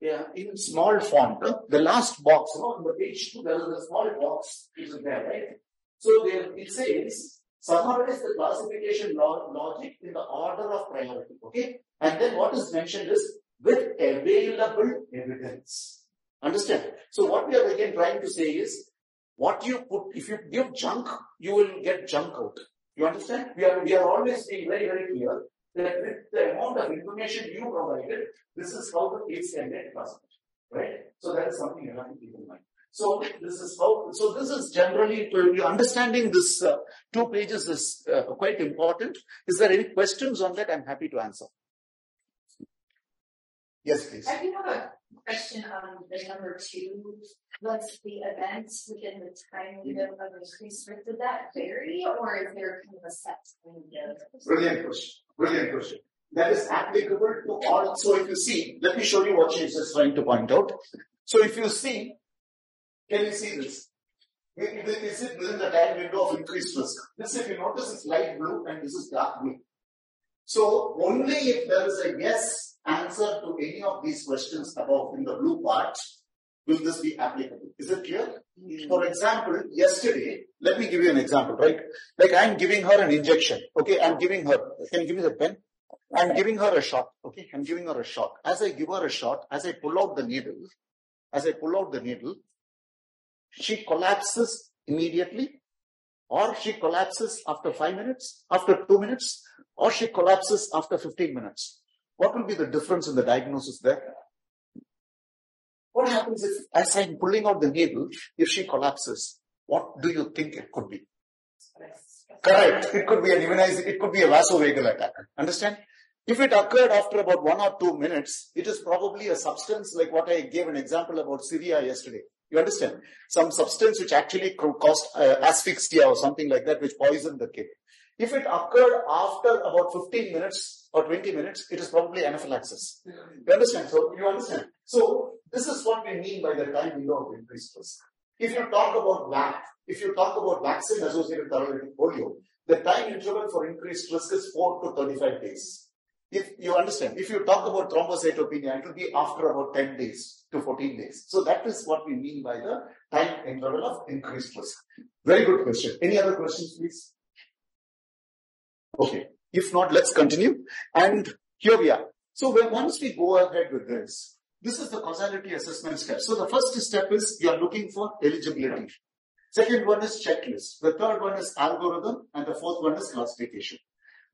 yeah, in small font. The last box, you know, on the page two, there is a small box which is there, right? So there it says summarize the classification log logic in the order of priority. Okay. And then what is mentioned is with available evidence. Understand? So what we are again trying to say is what you put, if you give junk, you will get junk out. You understand? We are, we are always being very, very clear that with the amount of information you provided, this is how the case can get classified. Right? So that is something you have to keep in mind. So this is how, so this is generally, understanding this uh, two pages is uh, quite important. Is there any questions on that? I'm happy to answer. Yes, please. I do have a question on the number two. What's the events within the time window of increased risk? Did that vary or is there kind of a set window? Brilliant question. Brilliant question. That is applicable to all. So if you see, let me show you what she's just trying to point out. So if you see, can you see this? Is it within the time window of increased risk? This, if you notice, is light blue and this is dark blue. So only if there is a yes answer to any of these questions above in the blue part will this be applicable. Is it clear? Mm-hmm. For example, yesterday, let me give you an example, right? Like I'm giving her an injection. Okay, I'm giving her, can you give me the pen? I'm giving her a shot. Okay, I'm giving her a shot. As I give her a shot, as I pull out the needle, as I pull out the needle, she collapses immediately or she collapses after five minutes, after two minutes, or she collapses after 15 minutes. What will be the difference in the diagnosis there? What happens if, as I'm pulling out the needle, if she collapses? What do you think it could be? Correct. It could be an immunizing, it could be a vasovagal attack. Understand? If it occurred after about one or two minutes, it is probably a substance like what I gave an example about Syria yesterday. You understand? Some substance which actually caused uh, asphyxia or something like that, which poisoned the kid. If it occurred after about 15 minutes or 20 minutes, it is probably anaphylaxis. You understand? So you understand? So this is what we mean by the time window of increased risk. If you talk about VAPP, if you talk about vaccine associated thrombotic polio, the time interval for increased risk is 4 to 35 days. If you understand, if you talk about thrombocytopenia, it will be after about 10 days to 14 days. So that is what we mean by the time interval of increased risk. Very good question. Any other questions, please? Okay. If not, let's continue. And here we are. So when, once we go ahead with this, this is the causality assessment step. So the first step is you are looking for eligibility. Second one is checklist. The third one is algorithm and the fourth one is classification.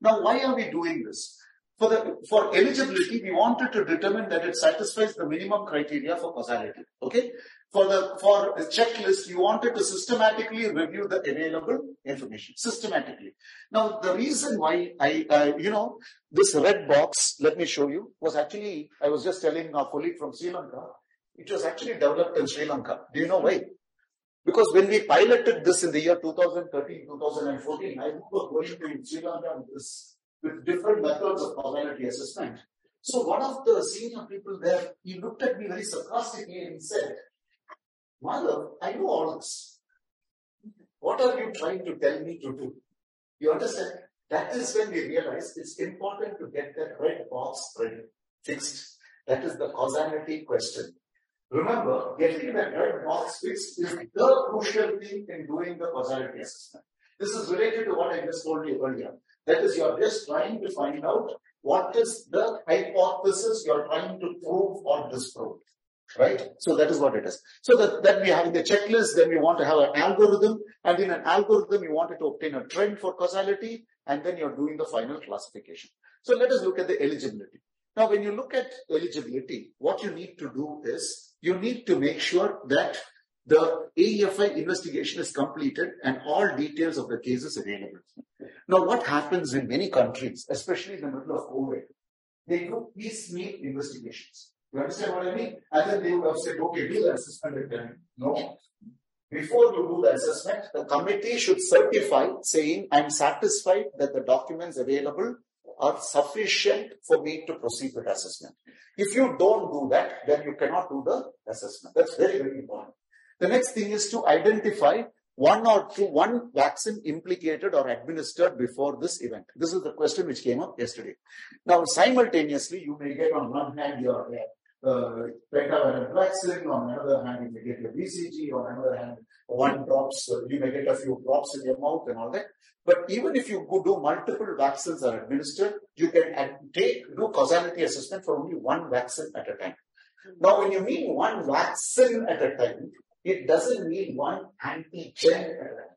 Now, why are we doing this? For the, for eligibility, we wanted to determine that it satisfies the minimum criteria for causality. Okay. For the, for the checklist, you wanted to systematically review the available information. Systematically. Now, the reason why I, you know, this red box, let me show you, was actually, I was just telling our colleague from Sri Lanka, it was actually developed in Sri Lanka. Do you know why? Because when we piloted this in the year 2013, 2014, I remember going to Sri Lanka with, this, with different methods of causality assessment. So one of the senior people there, he looked at me very sarcastically and said, Mother, I know all this. What are you trying to tell me to do? You understand? That is when we realize it's important to get that red box ready, fixed. That is the causality question. Remember, getting that red box fixed is the crucial thing in doing the causality assessment. This is related to what I just told you earlier. That is, you're just trying to find out what is the hypothesis you're trying to prove or disprove. Right? So that is what it is. So that, that we have the checklist, then we want to have an algorithm, and in an algorithm, you wanted to obtain a trend for causality, and then you're doing the final classification. So let us look at the eligibility. Now, when you look at eligibility, what you need to do is you need to make sure that the AEFI investigation is completed and all details of the case is available. Now, what happens in many countries, especially in the middle of COVID, they do piecemeal investigations. You understand what I mean? And then they would have said, okay, do the assessment again. No. Before you do the assessment, the committee should certify saying, I'm satisfied that the documents available are sufficient for me to proceed with assessment. If you don't do that, then you cannot do the assessment. That's very, very important. The next thing is to identify one or two, one vaccine implicated or administered before this event. This is the question which came up yesterday. Now, simultaneously, you may get on one hand your pentavalent vaccine, on another hand, you may get your BCG, on another hand, one drops, uh, you may get a few drops in your mouth and all that. But even if you do multiple vaccines are administered, you can take, do causality assessment for only one vaccine at a time. Now, when you mean one vaccine at a time, it doesn't mean one antigen at a time.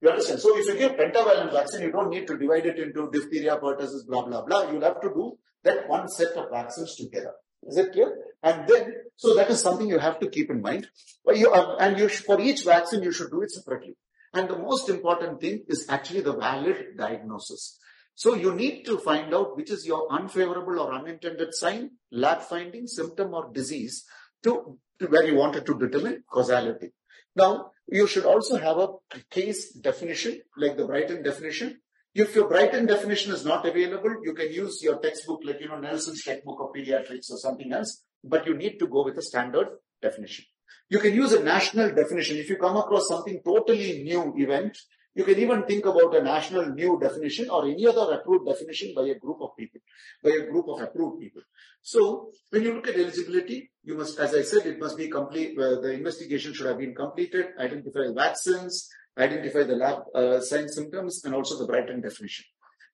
You understand? So if you give pentavalent vaccine, you don't need to divide it into diphtheria, pertussis, blah, blah, blah. You'll have to do that one set of vaccines together. Is it clear? And then, so that is something you have to keep in mind. You, uh, and you, for each vaccine, you should do it separately. And the most important thing is actually the valid diagnosis. So you need to find out which is your unfavorable or unintended sign, lab finding, symptom or disease to, to where you wanted to determine causality. Now, you should also have a case definition, like the Brighton definition. If your Brighton definition is not available, you can use your textbook, like, you know, Nelson's textbook of pediatrics or something else, but you need to go with a standard definition. You can use a national definition. If you come across something totally new event, you can even think about a national new definition or any other approved definition by a group of people, by a group of approved people. So when you look at eligibility, you must, as I said, it must be complete, uh, the investigation should have been completed, identify vaccines, identify the lab uh, sign symptoms, and also the Brighton definition.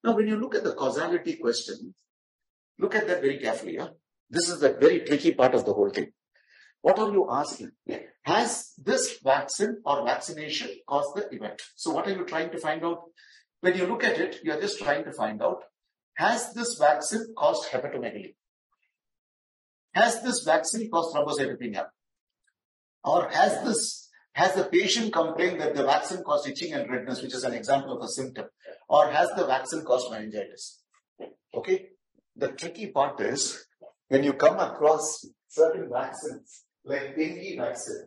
Now, when you look at the causality question, look at that very carefully. Yeah? This is the very tricky part of the whole thing. What are you asking? Has this vaccine or vaccination caused the event? So what are you trying to find out? When you look at it, you are just trying to find out, has this vaccine caused hepatomegaly? Has this vaccine caused thrombocytopenia? Or has this, has the patient complained that the vaccine caused itching and redness, which is an example of a symptom? Or has the vaccine caused meningitis? Okay. The tricky part is when you come across certain vaccines like dengue vaccine,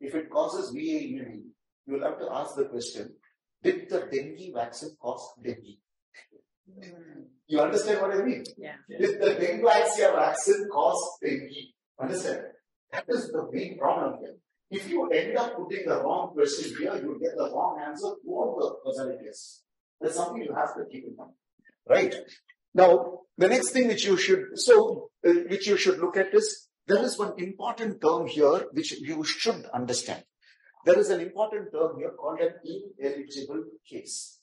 if it causes immunity, you will have to ask the question, did the dengue vaccine cause dengue? You understand what I mean? Yeah. Did the dengue vaccine cause dengue? Understand? That is the big problem here. If you end up putting the wrong question here, you get the wrong answer all the causality That's something you have to keep in mind. Right? Now, the next thing which you should, so, uh, which you should look at is there is one important term here which you should understand. There is an important term here called an ineligible case.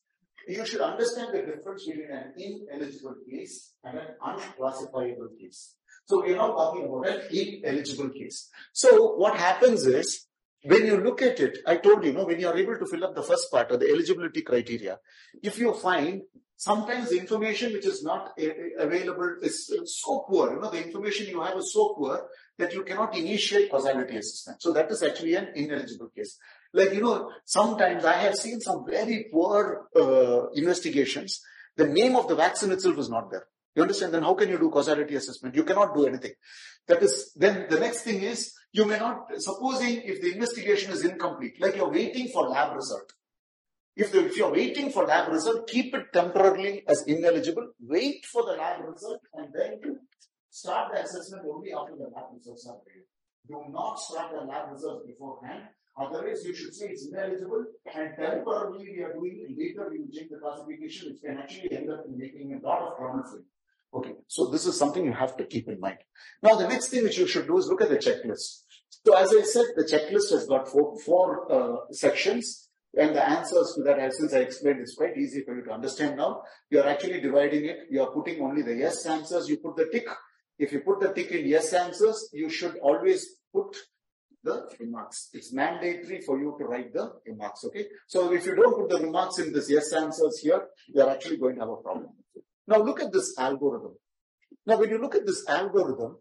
you should understand the difference between an ineligible case and an unclassifiable case. So we are not talking about an ineligible case. So what happens is, when you look at it, I told you, you know, when you are able to fill up the first part of the eligibility criteria, if you find sometimes information which is not available is so poor, you know, the information you have is so poor that you cannot initiate causality assessment. So that is actually an ineligible case. Like, you know, sometimes I have seen some very poor uh, investigations. The name of the vaccine itself is not there. You understand? Then how can you do causality assessment? You cannot do anything. That is, then the next thing is, you may not, supposing if the investigation is incomplete, like you're waiting for lab result. If, the, if you're waiting for lab result, keep it temporarily as ineligible. Wait for the lab result and then start the assessment only after the lab results are ready. Do not start the lab results beforehand. Otherwise, you should say it's ineligible and temporarily we are doing it. Later, we will change the classification, which can actually end up in making a lot of problems for you. Okay, so this is something you have to keep in mind. Now, the next thing which you should do is look at the checklist. So, as I said, the checklist has got four, four uh, sections, and the answers to that, since I explained, it's quite easy for you to understand now. You are actually dividing it. You are putting only the yes answers. You put the tick. If you put the tick in yes answers, you should always put the remarks. It's mandatory for you to write the remarks. Okay. So if you don't put the remarks in this yes answers here, you are actually going to have a problem. Now look at this algorithm. Now when you look at this algorithm,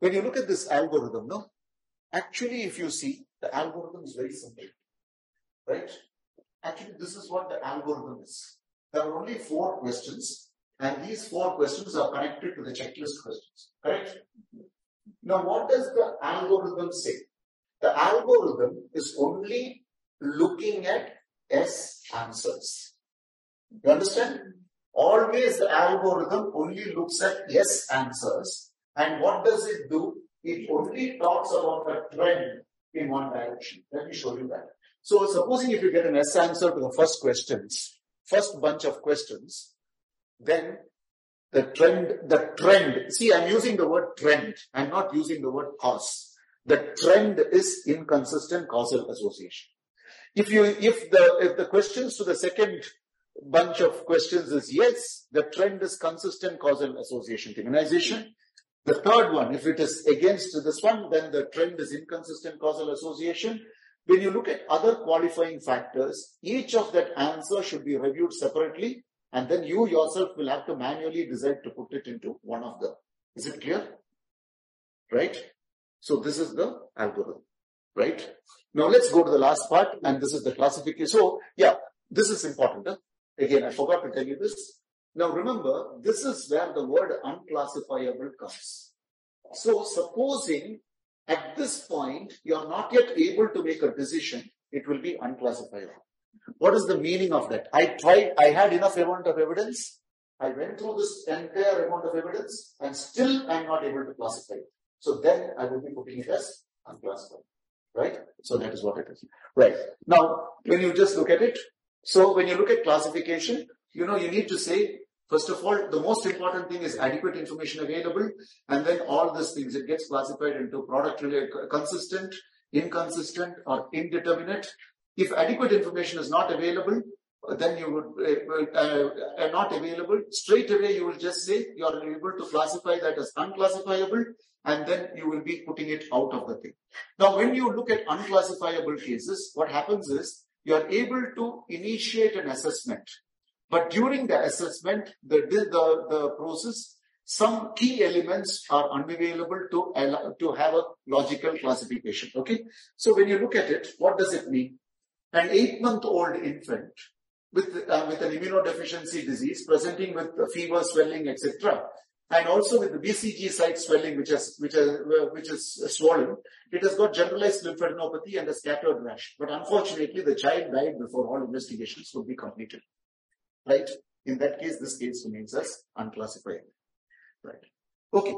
when you look at this algorithm, no, actually if you see, the algorithm is very simple. Right? Actually, this is what the algorithm is. There are only four questions, and these four questions are connected to the checklist questions. Correct? Now, what does the algorithm say? The algorithm is only looking at S answers. You understand? Always the algorithm only looks at yes answers. And what does it do? It only talks about the trend in one direction. Let me show you that. So supposing if you get an S answer to the first questions, first bunch of questions, then the trend, the trend, see I'm using the word trend, I'm not using the word cause. The trend is inconsistent causal association. If you, if the, if the questions to the second bunch of questions is yes, the trend is consistent causal association immunization. The third one, if it is against this one, then the trend is inconsistent causal association. When you look at other qualifying factors, each of that answer should be reviewed separately and then you yourself will have to manually decide to put it into one of them. Is it clear? Right? So this is the algorithm. Right? Now let's go to the last part and this is the classification. So yeah, this is important. Huh? Again, I forgot to tell you this. Now remember, this is where the word unclassifiable comes. So supposing at this point you are not yet able to make a decision, it will be unclassifiable. What is the meaning of that? I tried, I had enough amount of evidence. I went through this entire amount of evidence and still I'm not able to classify it. So then I will be putting it as unclassified. Right? So that is what it is. Right. Now, when you just look at it, so when you look at classification, you know, you need to say, first of all, the most important thing is adequate information available. And then all these things, it gets classified into product related, consistent, inconsistent or indeterminate. If adequate information is not available, then you would, uh, uh, not available, straight away you will just say you are able to classify that as unclassifiable and then you will be putting it out of the thing. Now, when you look at unclassifiable cases, what happens is you are able to initiate an assessment. But during the assessment, the, the, the process, some key elements are unavailable to, to have a logical classification. Okay. So when you look at it, what does it mean? An eight month old infant with, uh, with an immunodeficiency disease presenting with fever, swelling, etc. And also with the BCG site swelling, which is, which is, which is swollen, it has got generalized lymphadenopathy and a scattered rash. But unfortunately, the child died before all investigations could be completed. Right? In that case, this case remains as unclassified. Right. Okay.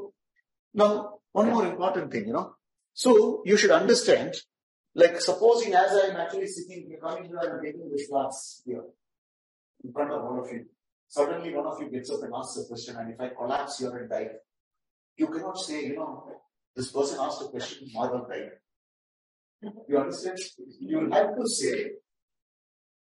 Now, one more important thing, you know. So you should understand, like supposing as I am actually sitting coming here and taking this class here in front of all of you. Suddenly one of you gets up and asks a question and if I collapse here and die, you cannot say, you know, this person asked a question, Marvel died. You understand? You have to say,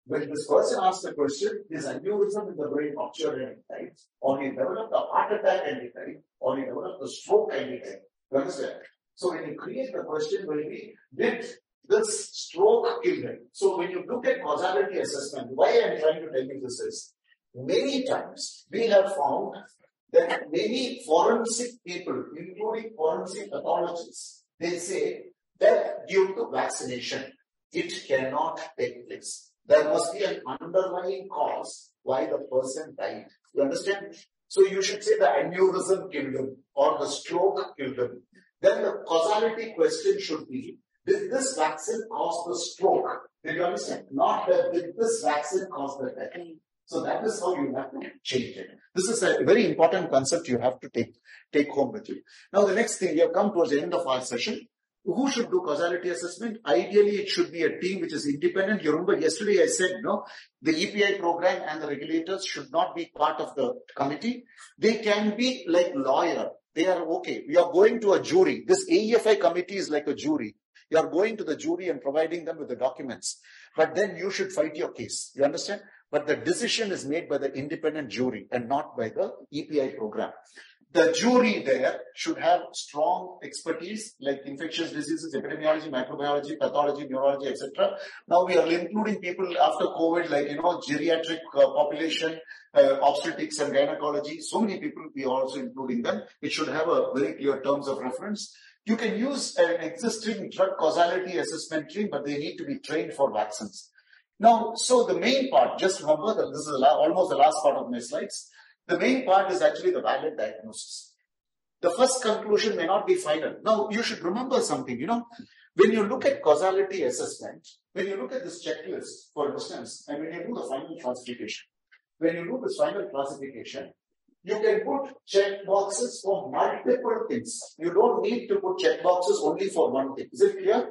When this person asks the question, is aneurysm in the brain ruptured any time? Or he developed a heart attack any time? Or he developed a stroke any time? You understand? So when you create the question will be, did this stroke kill him? So when you look at causality assessment, why I'm trying to tell you this is, many times we have found that many forensic people, including forensic pathologists, they say that due to vaccination, it cannot take place. There must be an underlying cause why the person died. You understand? So you should say the aneurysm killed him or the stroke killed him. Then the causality question should be, did this vaccine cause the stroke? Did you understand? Not that did this vaccine cause the death. So that is how you have to change it. This is a very important concept you have to take, take home with you. Now the next thing, we have come towards the end of our session. Who should do causality assessment? Ideally, it should be a team which is independent. You remember yesterday I said, no, the EPI program and the regulators should not be part of the committee. They can be like lawyer. They are okay. We are going to a jury. This AEFI committee is like a jury. You are going to the jury and providing them with the documents. But then you should fight your case. You understand? But the decision is made by the independent jury and not by the EPI program the jury there should have strong expertise like infectious diseases, epidemiology, microbiology, pathology, neurology, etc. Now we are including people after COVID, like, you know, geriatric uh, population, uh, obstetrics and gynecology. So many people, we are also including them. It should have a very clear terms of reference. You can use an existing drug causality assessment team, but they need to be trained for vaccines. Now, so the main part, just remember that this is almost the last part of my slides. The main part is actually the valid diagnosis. The first conclusion may not be final. Now, you should remember something, you know, when you look at causality assessment, when you look at this checklist, for instance, and when you do the final classification, when you do this final classification, you can put check boxes for multiple things. You don't need to put check boxes only for one thing. Is it clear?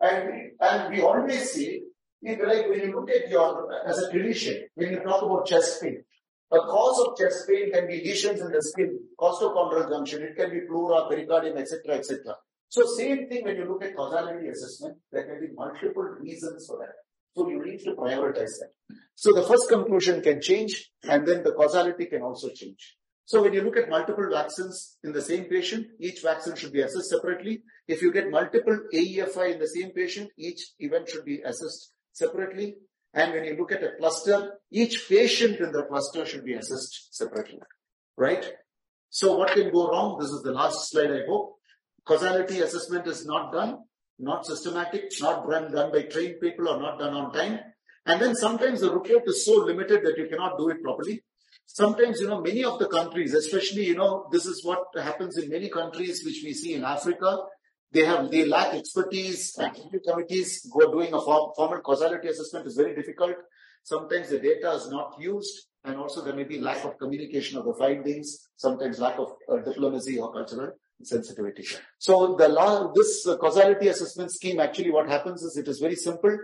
And, and we always see, like when you look at your, as a clinician, when you talk about chest pain, a cause of chest pain can be lesions in the skin, costochondral junction, it can be pleura, pericardium, etc., etc. So same thing when you look at causality assessment, there can be multiple reasons for that. So you need to prioritize that. So the first conclusion can change and then the causality can also change. So when you look at multiple vaccines in the same patient, each vaccine should be assessed separately. If you get multiple AEFI in the same patient, each event should be assessed separately. And when you look at a cluster, each patient in the cluster should be assessed separately. Right? So what can go wrong? This is the last slide, I hope. Causality assessment is not done, not systematic, not done, done by trained people or not done on time. And then sometimes the report is so limited that you cannot do it properly. Sometimes, you know, many of the countries, especially, you know, this is what happens in many countries which we see in Africa. They have, they lack expertise. Activity committees go doing a form, formal causality assessment is very difficult. Sometimes the data is not used and also there may be lack of communication of the findings, sometimes lack of uh, diplomacy or cultural sensitivity. So the law, this uh, causality assessment scheme, actually what happens is it is very simple.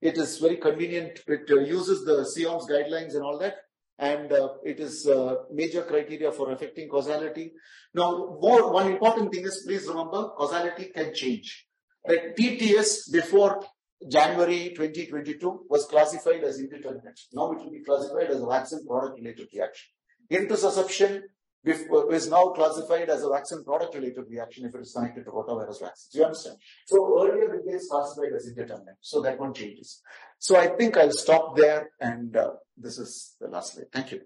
It is very convenient. It uh, uses the CIOMS guidelines and all that and uh, it is uh, major criteria for affecting causality. Now, more one important thing is please remember causality can change. Like TTS before January 2022 was classified as indeterminate. Now it will be classified as a vaccine product related reaction. Intussusception is now classified as a vaccine product related reaction if it is connected to rotavirus vaccines. You understand? So earlier it was classified as indeterminate. So that one changes. So I think I'll stop there and uh, this is the last slide. Thank you.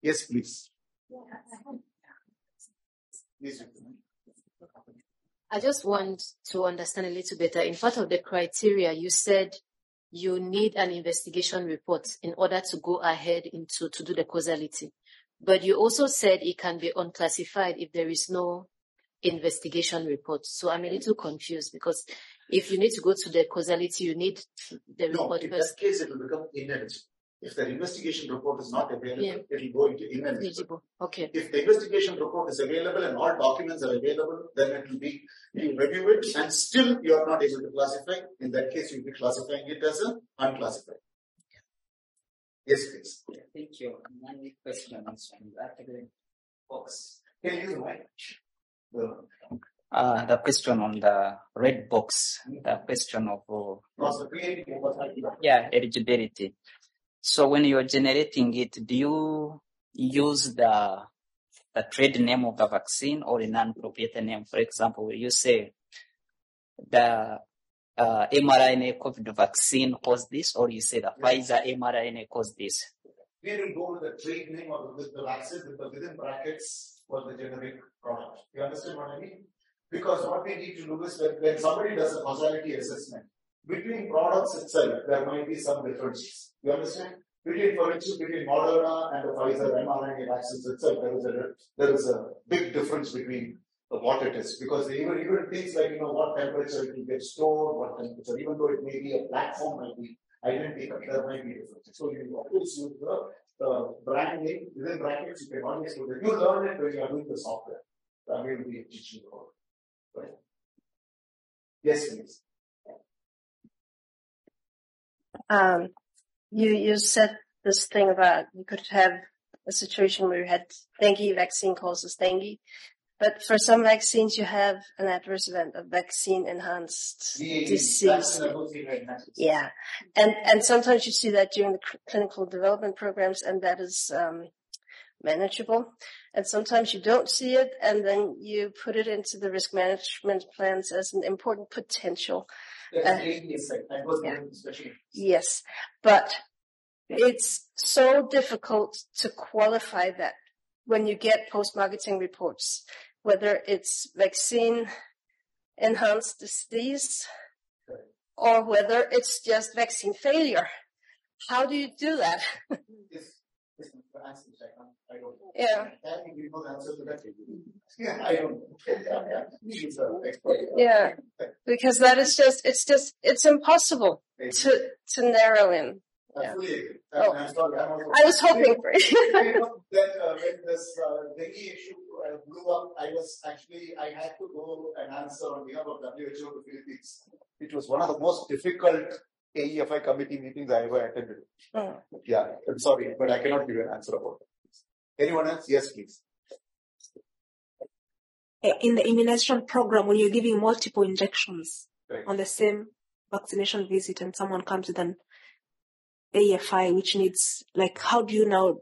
Yes, please. Please. I just want to understand a little better. In part of the criteria, you said you need an investigation report in order to go ahead into to do the causality. But you also said it can be unclassified if there is no investigation report. So I'm a little confused because if you need to go to the causality, you need the no, report in first. that case, it will become ineligible. If the investigation report is not available, yeah. it will go into ineligible. Eligible. Okay. If the investigation report is available and all documents are available, then it will be, you review it and still you are not able to classify. In that case, you'll be classifying it as an unclassified. Yes, please. Thank you. My question is from the academic folks. Can you mic? The Uh, the question on the red box, the question of uh, Was the creating opportunity. yeah eligibility. So when you're generating it, do you use the the trade name of the vaccine or a non-proprietary name? For example, will you say the uh, mRNA COVID vaccine caused this, or you say the Pfizer mRNA caused this? We will go with the trade name or with the vaccine because within brackets was the generic product. You understand what I mean? Because what we need to do is when, when somebody does a causality assessment, between products itself, there might be some differences. You understand? Between, for instance, between Moderna and the Pfizer mRNA vaccines itself, there is a, there is a big difference between what it is. Because even, even things like, you know, what temperature it will get stored, what temperature, even though it may be a platform might be identical, there might be differences. So you always use the, brand name within brackets, you can always do that. You learn it when you are doing the software. That will be teaching you. Right? Yes, please. Um, you you said this thing about you could have a situation where you had dengue vaccine causes dengue, but for some vaccines you have an adverse event of vaccine enhanced disease. vaccine associated analysis. Yeah, and and sometimes you see that during the clinical development programs, and that is um, manageable. And sometimes you don't see it, and then you put it into the risk management plans as an important potential. That's effect. That was yeah. the. Yes, but it's so difficult to qualify that when you get post-marketing reports, whether it's vaccine enhanced disease or whether it's just vaccine failure. How do you do that? Yes. Yes, the answer is I don't. know. Yeah. Can you give me the answer to that? Yeah, I don't. know. Yeah, yeah. She's an expert. Yeah, because that is just, it's just, it's impossible to, to narrow in. Agree. Oh. I'm sorry, I'm also- I was hoping for it. That uh, when this uh, dengue issue uh, blew up, I was actually, I had to go and answer on behalf of WHO to Philippines. It was one of the most difficult AEFI committee meetings I ever attended. Mm. Yeah, I'm sorry, but I cannot give you an answer about it. Anyone else? Yes, please. Eh, in the immunization program when you're giving multiple injections on the same vaccination visit and someone comes with an AEFI which needs like how do you now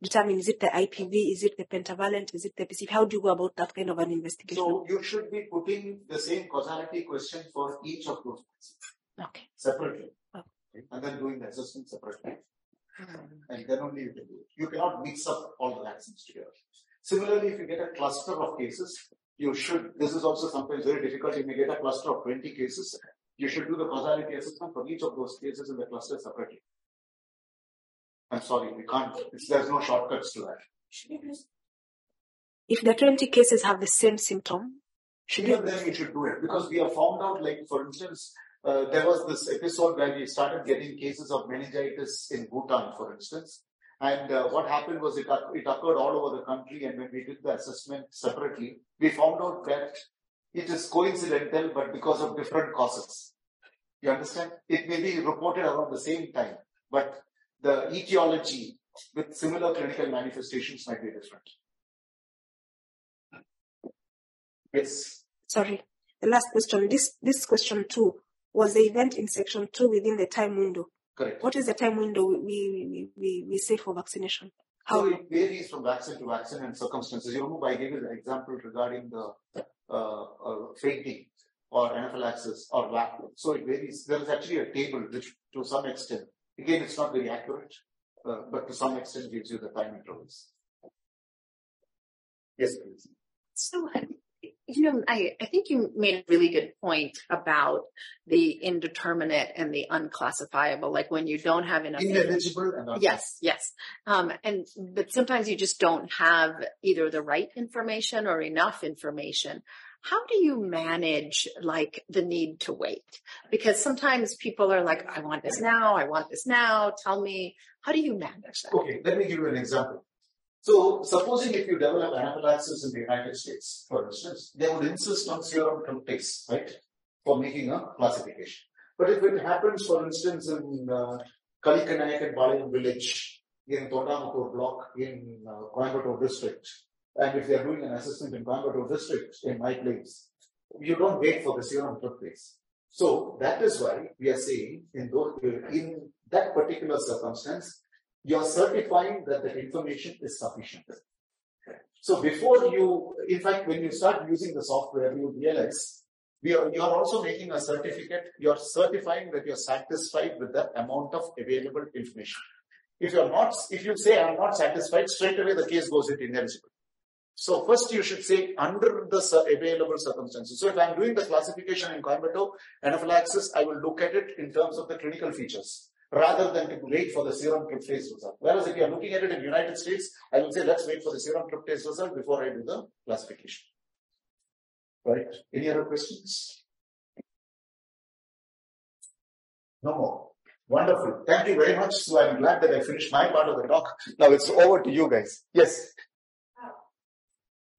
determine is it the IPV, is it the pentavalent, is it the PCV? How do you go about that kind of an investigation? So you should be putting the same causality question for each of those okay. separately. Okay. And then doing the assessment separately. And then only you can do it. You cannot mix up all the vaccines together. Similarly, if you get a cluster of cases, you should, this is also sometimes very difficult. If you may get a cluster of 20 cases. You should do the causality assessment for each of those cases in the cluster separately. I'm sorry, we can't, there's no shortcuts to that. If the 20 cases have the same symptom, should Even you then we should do it because we have found out, like for instance, uh, there was this episode where we started getting cases of meningitis in Bhutan, for instance. And uh, what happened was it, it occurred all over the country, and when we did the assessment separately, we found out that it is coincidental, but because of different causes. You understand? It may be reported around the same time, but the etiology with similar clinical manifestations might be different. Yes. sorry. The last question. This this question two was the event in section two within the time window. Correct. What is the time window we we, we, we say for vaccination? How So it varies from vaccine to vaccine and circumstances. You remember I gave you the example regarding the uh, uh, fainting or anaphylaxis or VAPP. So it varies. There is actually a table which to some extent, again it's not very accurate, uh, but to some extent gives you the time intervals. Yes, please. So, you know, I, I think you made a really good point about the indeterminate and the unclassifiable, like when you don't have enough. Ineligible and not- Yes, yes. Um, and, but sometimes you just don't have either the right information or enough information. How do you manage like the need to wait? Because sometimes people are like, I want this now. I want this now. Tell me, how do you manage that? Okay, let me give you an example. So, supposing if you develop anaphylaxis in the United States, for instance, they would insist on serum tryptase, right, for making a classification. But if it happens, for instance, in uh, Kalikanayakanpalayam village, in Thondamuthur block, in uh, Coimbatore district, and if they are doing an assessment in Coimbatore district, in my place, you don't wait for the serum tryptase. So that is why we are saying in those, in that particular circumstance, you are certifying that the information is sufficient. So before you, in fact, when you start using the software, you realize we are, you are also making a certificate. You are certifying that you are satisfied with the amount of available information. If you are not, if you say I'm not satisfied, straight away the case goes into ineligible. So first you should say under the available circumstances. So if I'm doing the classification in Coimbatore anaphylaxis, I will look at it in terms of the clinical features rather than to wait for the serum tryptase result. Whereas if you are looking at it in the United States, I will say let's wait for the serum tryptase result before I do the classification. Right? Any other questions? No more. Wonderful. Thank you very much. So I'm glad that I finished my part of the talk. Now it's over to you guys. Yes.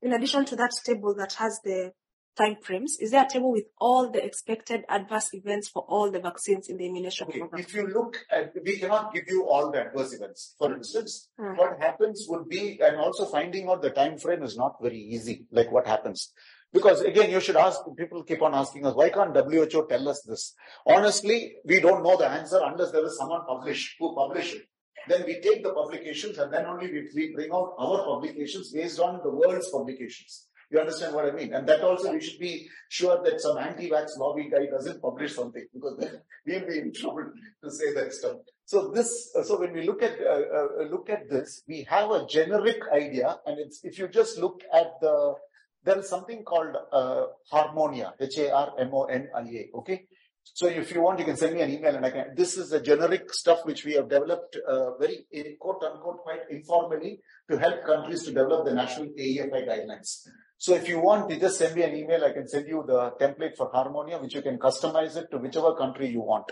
In addition to that table that has the time frames, is there a table with all the expected adverse events for all the vaccines in the immunization Okay, program? if you look at, we cannot give you all the adverse events. For instance, Hmm. what happens would be, and also finding out the time frame is not very easy, like what happens. Because again, you should ask, people keep on asking us, why can't WHO tell us this? Honestly, we don't know the answer unless there is someone publish, who publish it. Then we take the publications and then only we, we bring out our publications based on the world's publications. You understand what I mean? And that also we should be sure that some anti-vax lobby guy doesn't publish something because then we'll be in trouble to say that stuff. So this, so when we look at uh, uh, look at this, we have a generic idea, and it's if you just look at the there is something called uh, Harmonia, H-A-R-M-O-N-I-A. Okay, so if you want, you can send me an email, and I can. This is the generic stuff which we have developed uh, very in quote unquote quite informally to help countries to develop the national AEFI guidelines. So if you want, you just send me an email. I can send you the template for Harmonia, which you can customize it to whichever country you want.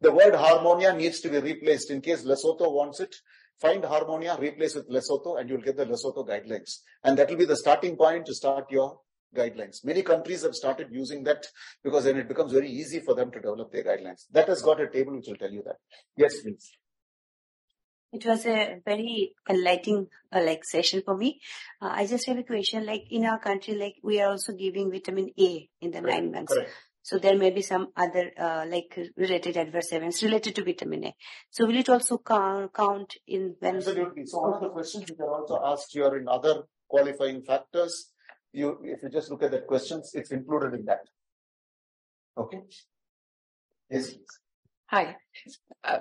The word Harmonia needs to be replaced in case Lesotho wants it. Find Harmonia, replace with Lesotho, and you'll get the Lesotho guidelines. And that will be the starting point to start your guidelines. Many countries have started using that because then it becomes very easy for them to develop their guidelines. That has got a table which will tell you that. Yes, please. It was a very enlightening uh, like session for me. Uh, I just have a question. Like in our country, like we are also giving vitamin A in the nine months. Correct. So there may be some other uh, like related adverse events related to vitamin A. So will it also count, count in when? Absolutely. So one of the questions which are also asked here in other qualifying factors, you, if you just look at the questions, it's included in that. Okay. Yes, please. Hi. Uh,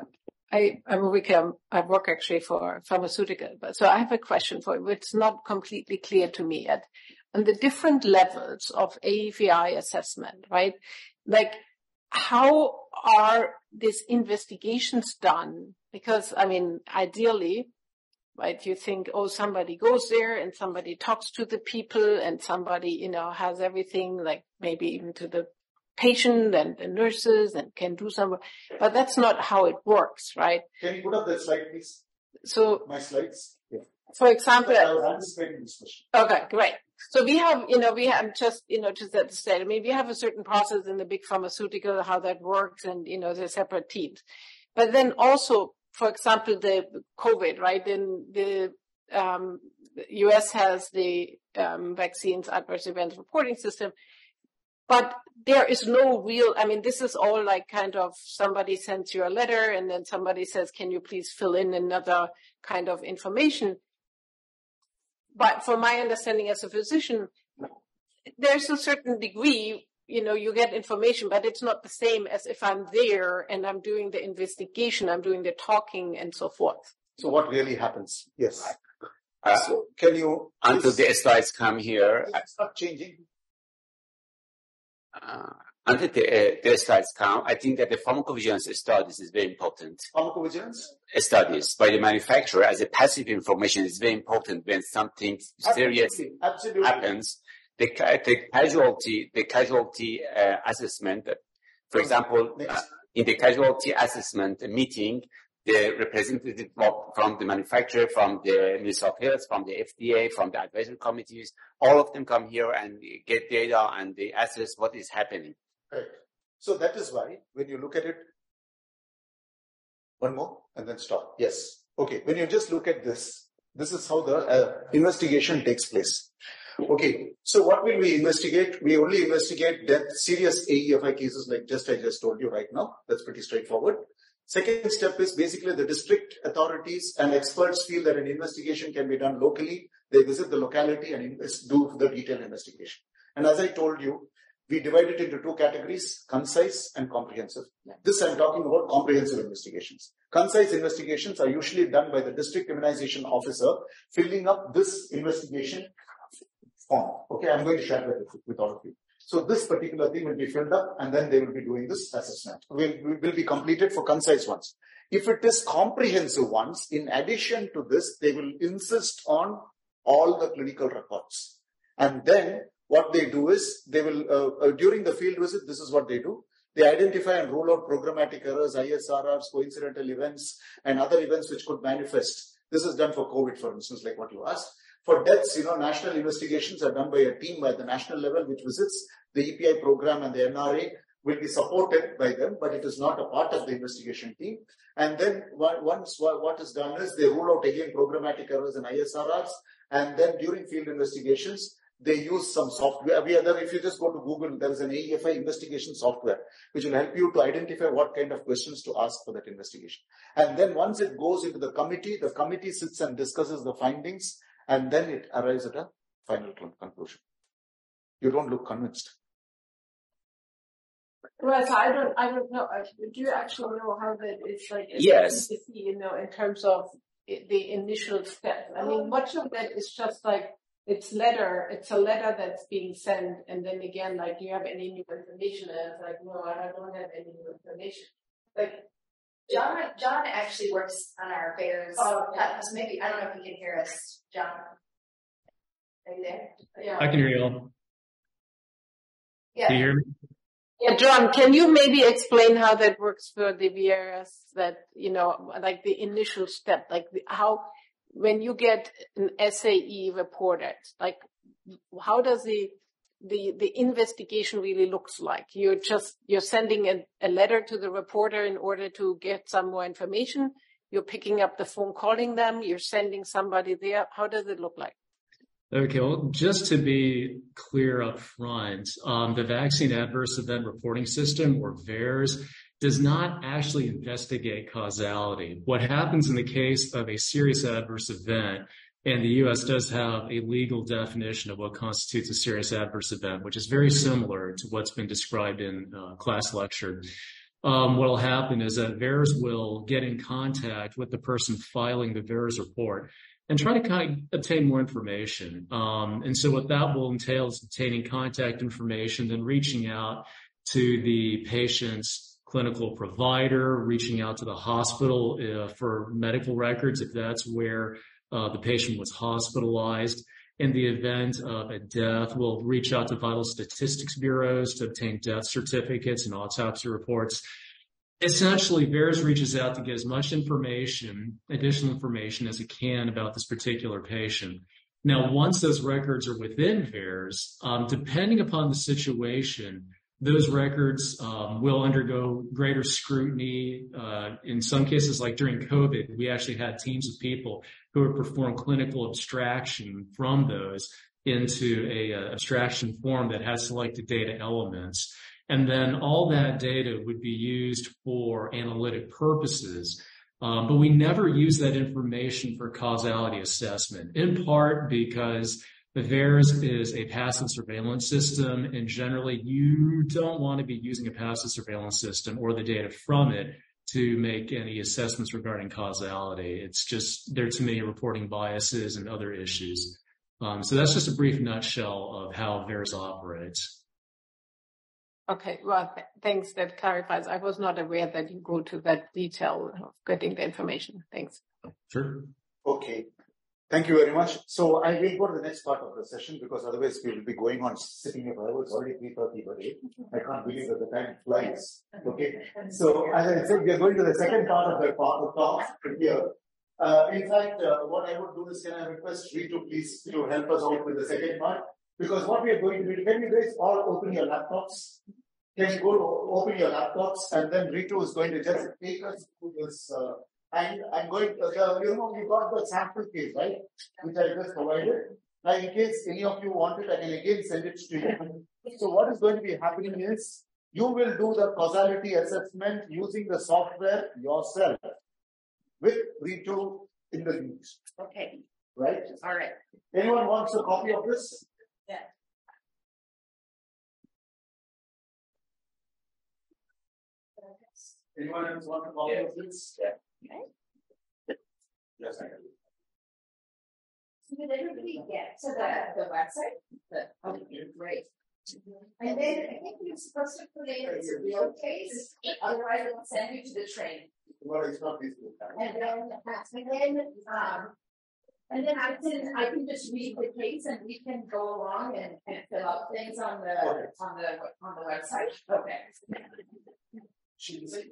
I, I'm Ulrike. I work actually for pharmaceutical, but so I have a question for you. It's not completely clear to me yet. On the different levels of AEFI assessment, right? Like, how are these investigations done? Because, I mean, ideally, right, you think, oh, somebody goes there and somebody talks to the people and somebody, you know, has everything, like maybe even to the patient and the nurses and can do some, but that's not how it works, right? Can you put up that slide, please? So, My slides? Yeah. for example, I was anticipating this question. Okay, great. So we have, you know, we have just, you know, just that said, I mean, we have a certain process in the big pharmaceutical, how that works and, you know, the separate teams. But then also, for example, the COVID, right? Then the, um, the US has the, um, vaccines adverse events reporting system. But there is no real, I mean, this is all like kind of somebody sends you a letter and then somebody says, can you please fill in another kind of information? But from my understanding as a physician, there's a certain degree, you know, you get information, but it's not the same as if I'm there and I'm doing the investigation, I'm doing the talking and so forth. So what really happens? Yes. Uh, so can you until the slides come here, It's not changing. Uh, until the, uh, the slides come, I think that the pharmacovigilance studies is very important. Pharmacovigilance? Studies by the manufacturer as a passive information is very important when something serious Absolutely. Absolutely. happens. The, the causality, the causality uh, assessment, uh, for example, uh, in the causality assessment meeting, the representative from the manufacturer, from the Ministry of Health, from the FDA, from the advisory committees, all of them come here and get data and they assess what is happening. Right. So that is why when you look at it, one more and then stop. Yes. Okay. When you just look at this, this is how the uh, investigation takes place. Okay, so what will we investigate? We only investigate death, serious AEFI cases like just I just told you right now. That's pretty straightforward. Second step is basically the district authorities and experts feel that an investigation can be done locally. They visit the locality and do the detailed investigation. And as I told you, we divide it into two categories, concise and comprehensive. This I'm talking about comprehensive investigations. Concise investigations are usually done by the district immunization officer filling up this investigation form. Okay, I'm going to share that with, with all of you. So this particular thing will be filled up and then they will be doing this assessment. Will, will be completed for concise ones. If it is comprehensive ones, in addition to this, they will insist on all the clinical records. And then what they do is they will, uh, uh, during the field visit, this is what they do. They identify and rule out programmatic errors, ISRRs, coincidental events, and other events which could manifest. This is done for COVID, for instance, like what you asked. For deaths, you know, national investigations are done by a team at the national level, which visits the EPI program and the NRA will be supported by them, but it is not a part of the investigation team. And then once what is done is they rule out again programmatic errors and ISRRs. And then during field investigations, they use some software. We other, if you just go to Google, there is an AEFI investigation software, which will help you to identify what kind of questions to ask for that investigation. And then once it goes into the committee, the committee sits and discusses the findings, and then it arrives at a final conclusion. You don't look convinced. Well, so I don't, I don't know. Do you actually know how that it's like? Yes. You know, in terms of the initial step. I mean, um, much of that is just like it's letter, it's a letter that's being sent, and then again, like, do you have any new information? And it's like, no, I don't have any new information. Like, John, John actually works on our affairs. Oh, yeah. maybe I don't know if you can hear us, John. Are you there? Yeah. I can hear you. Yeah. Can you hear me? Yeah, John, can you maybe explain how that works for the VAERS? That you know, like the initial step, like the, how when you get an SAE reported, like how does the the the investigation really looks like? You're just you're sending a, a letter to the reporter in order to get some more information. You're picking up the phone, calling them. You're sending somebody there. How does it look like? Okay, well, just to be clear up front, um, the Vaccine Adverse Event Reporting System, or VAERS, does not actually investigate causality. What happens in the case of a serious adverse event, and the U.S. does have a legal definition of what constitutes a serious adverse event, which is very similar to what's been described in uh, class lecture. Um, what will happen is that VAERS will get in contact with the person filing the VAERS report and try to kind of obtain more information. Um, and so what that will entail is obtaining contact information, then reaching out to the patient's clinical provider, reaching out to the hospital uh, for medical records if that's where uh, the patient was hospitalized. In the event of a death, we'll reach out to vital statistics bureaus to obtain death certificates and autopsy reports. Essentially, VAERS reaches out to get as much information, additional information as it can about this particular patient. Now, once those records are within VAERS, um, depending upon the situation, those records um, will undergo greater scrutiny. Uh, in some cases, like during COVID, we actually had teams of people who would perform clinical abstraction from those into a, a abstraction form that has selected data elements. And then all that data would be used for analytic purposes. Um, but we never use that information for causality assessment, in part because VAERS is a passive surveillance system, and generally you don't want to be using a passive surveillance system or the data from it to make any assessments regarding causality. It's just there are too many reporting biases and other issues. Um, so that's just a brief nutshell of how VAERS operates. Okay, well, th- thanks. That clarifies. I was not aware that you go to that detail of getting the information. Thanks. Sure. Okay. Thank you very much. So I will go to the next part of the session because otherwise we will be going on sitting here forever. It's already 3.30 per day. I can't believe that the time flies. Okay. So as I said, we are going to the second part of the talk here. Uh, in fact, uh, what I would do is can I request Ritu please to help us out with the second part? Because what we are going to do, can you guys all open your laptops? Can you go open your laptops and then Ritu is going to just take us through this uh, and I'm going, to, uh, you know, you got the sample case, right? Which I just provided. Now, in case any of you want it, I can again send it to you. So what is going to be happening is you will do the causality assessment using the software yourself with Ritu in the links, Okay. right? All right. Anyone wants a copy of this? Yeah. Anyone else want a copy of this? Okay. Yes, I can. So Did everybody get to the, the website? The, okay, great. And then I think you're supposed to put in it's a real case, otherwise it'll send you to the train. Well, it's not this book. And then, and then, um, and then I can, I can just read the case and we can go along and, and fill out things on the, on the, on the website. Okay. She was like,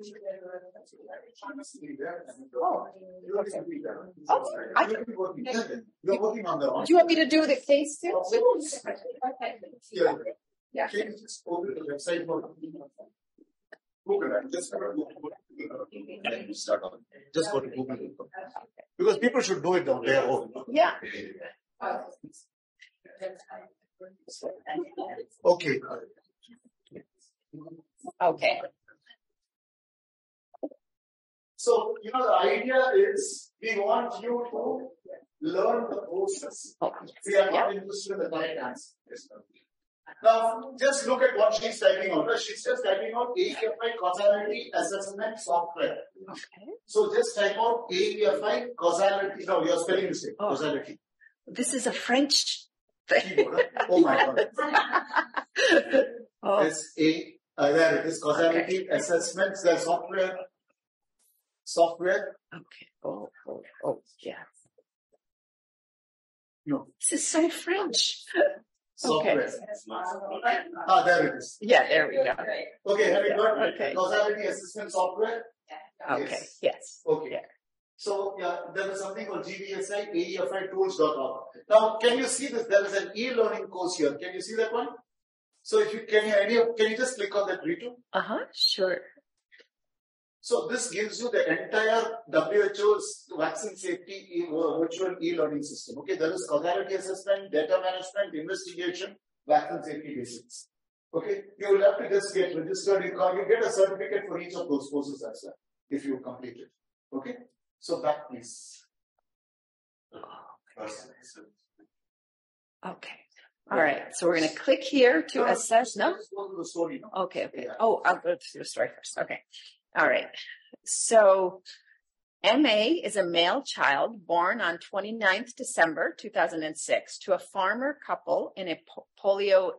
Oh. You don't have to be there. Oh, I You're working, you're working on the. Do you want me to do the case too? Oh, okay. Yeah. Yeah. Can you just open the website for? Google just to Google. And start on, just go to Google. Because people should do it on their own. Yeah. Okay. Okay. So, you know, the idea is we want you to learn the process. We are not interested in the correct answer. Now, just look at what she's typing out. She's just typing out AEFI causality assessment software. Okay. So just type out AEFI causality. No, you're spelling mistake. Causality. This is a French. Oh my god. Oh. S A uh, there it is. Causality assessment the software. Software. Okay. Oh, oh, oh, yeah. No. This is so French. Software. Ah, there it is. Yeah, there we go. Okay, have you got Okay. causality assessment software? Okay, yes. Okay. So yeah, there is something called GVSI, AEFI tools.org. Now, can you see this? There is an e-learning course here. Can you see that one? So if you can, you any can you just click on that Ritu? Uh huh. Sure. So this gives you the entire WHO's vaccine safety virtual e-learning system. Okay, there is causality assessment, data management, investigation, vaccine safety basics. Okay, you will have to just get registered. You can- you get a certificate for each of those courses as well if you complete it. Okay, so back please. Okay. All right. So we're going to click here to assess. No. Let's go to the story now. Okay. Okay. Oh, I'll go to the story first. Okay. All right. So MA is a male child born on 29th December 2006 to a farmer couple in a polio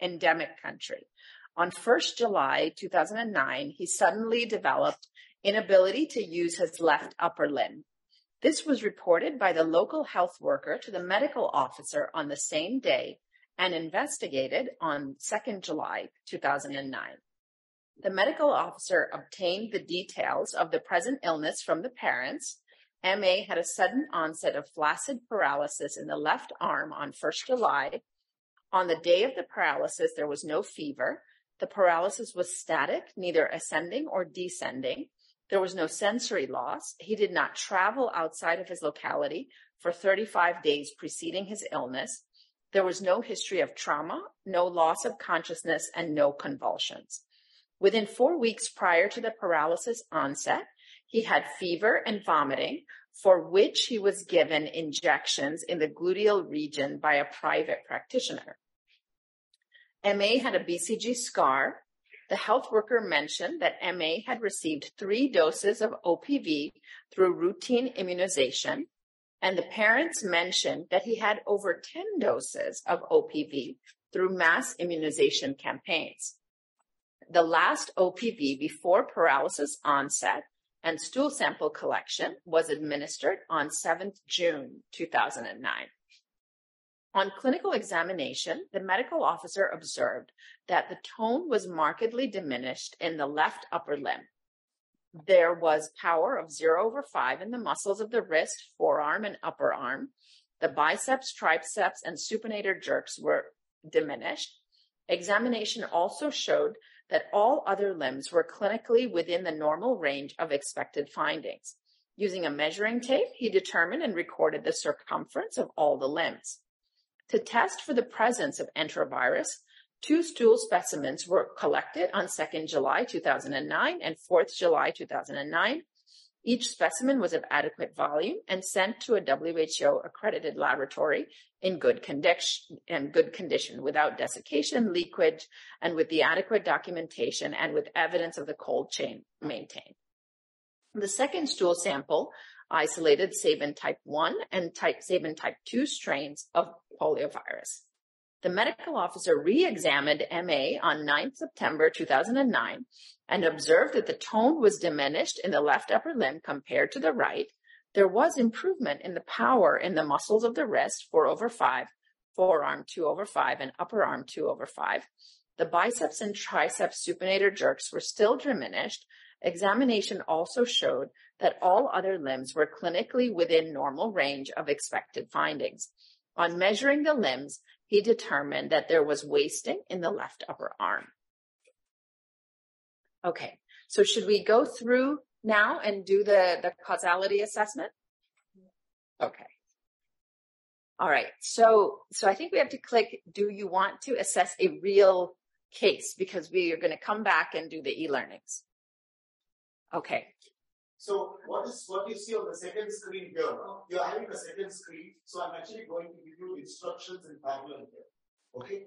endemic country. On 1st July 2009, he suddenly developed inability to use his left upper limb. This was reported by the local health worker to the medical officer on the same day and investigated on 2nd July 2009. The medical officer obtained the details of the present illness from the parents. MA had a sudden onset of flaccid paralysis in the left arm on 1st July. On the day of the paralysis, there was no fever. The paralysis was static, neither ascending or descending. There was no sensory loss. He did not travel outside of his locality for 35 days preceding his illness. There was no history of trauma, no loss of consciousness, and no convulsions. Within four weeks prior to the paralysis onset, he had fever and vomiting, for which he was given injections in the gluteal region by a private practitioner. MA had a BCG scar. The health worker mentioned that MA had received three doses of OPV through routine immunization, and the parents mentioned that he had over 10 doses of OPV through mass immunization campaigns. The last OPV before paralysis onset and stool sample collection was administered on 7th June 2009. On clinical examination, the medical officer observed that the tone was markedly diminished in the left upper limb. There was power of 0 over 5 in the muscles of the wrist, forearm, and upper arm. The biceps, triceps, and supinator jerks were diminished. Examination also showed that all other limbs were clinically within the normal range of expected findings. Using a measuring tape, he determined and recorded the circumference of all the limbs. To test for the presence of enterovirus, two stool specimens were collected on 2nd July 2009 and 4th July 2009. Each specimen was of adequate volume and sent to a WHO accredited laboratory in good condition and good condition without desiccation, leakage, and with the adequate documentation and with evidence of the cold chain maintained. The second stool sample isolated Sabin type 1 and type Sabin type 2 strains of poliovirus. The medical officer re-examined MA on 9 September 2009 and observed that the tone was diminished in the left upper limb compared to the right. There was improvement in the power in the muscles of the wrist, 4 over 5, forearm 2 over 5, and upper arm 2 over 5. The biceps and triceps supinator jerks were still diminished. Examination also showed that all other limbs were clinically within normal range of expected findings. On measuring the limbs, he determined that there was wasting in the left upper arm. Okay, so should we go through now and do the, the causality assessment? Okay. All right. So, so I think we have to click, do you want to assess a real case? Because we are going to come back and do the e-learnings. Okay. So what is what you see on the second screen here? You're having a second screen, so I'm actually going to give you instructions in parallel here. Okay?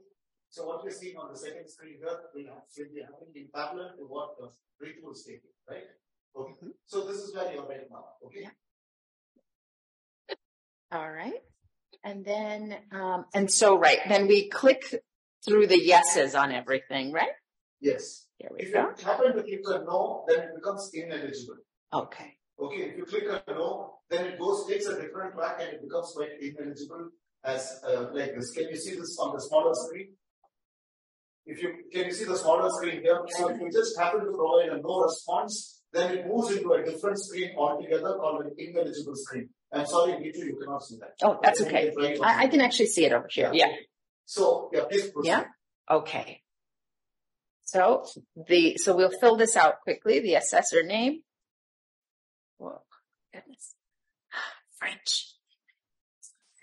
So what you're seeing on the second screen here will be happening in parallel to what the ritual is taking, right? Okay. Mm-hmm. So this is where you're right now. Okay. All right. And then, um, and so, right, then we click through the yeses on everything, right? Yes. Here we If go. you happen to click a no, then it becomes ineligible. Okay. Okay, if you click a no, then it goes, takes a different track and it becomes quite ineligible as uh, like this. Can you see this on the smaller screen? If you can you see the smaller screen here? So if you just happen to provide a no response, then it moves into a different screen altogether called an ineligible screen. I'm sorry, Gitu, you cannot see that. Oh, that's okay. I, I can actually see it over here. Yeah. So yeah, please proceed. Yeah. Okay. So the, so we'll fill this out quickly. The assessor name. Whoa, goodness. French.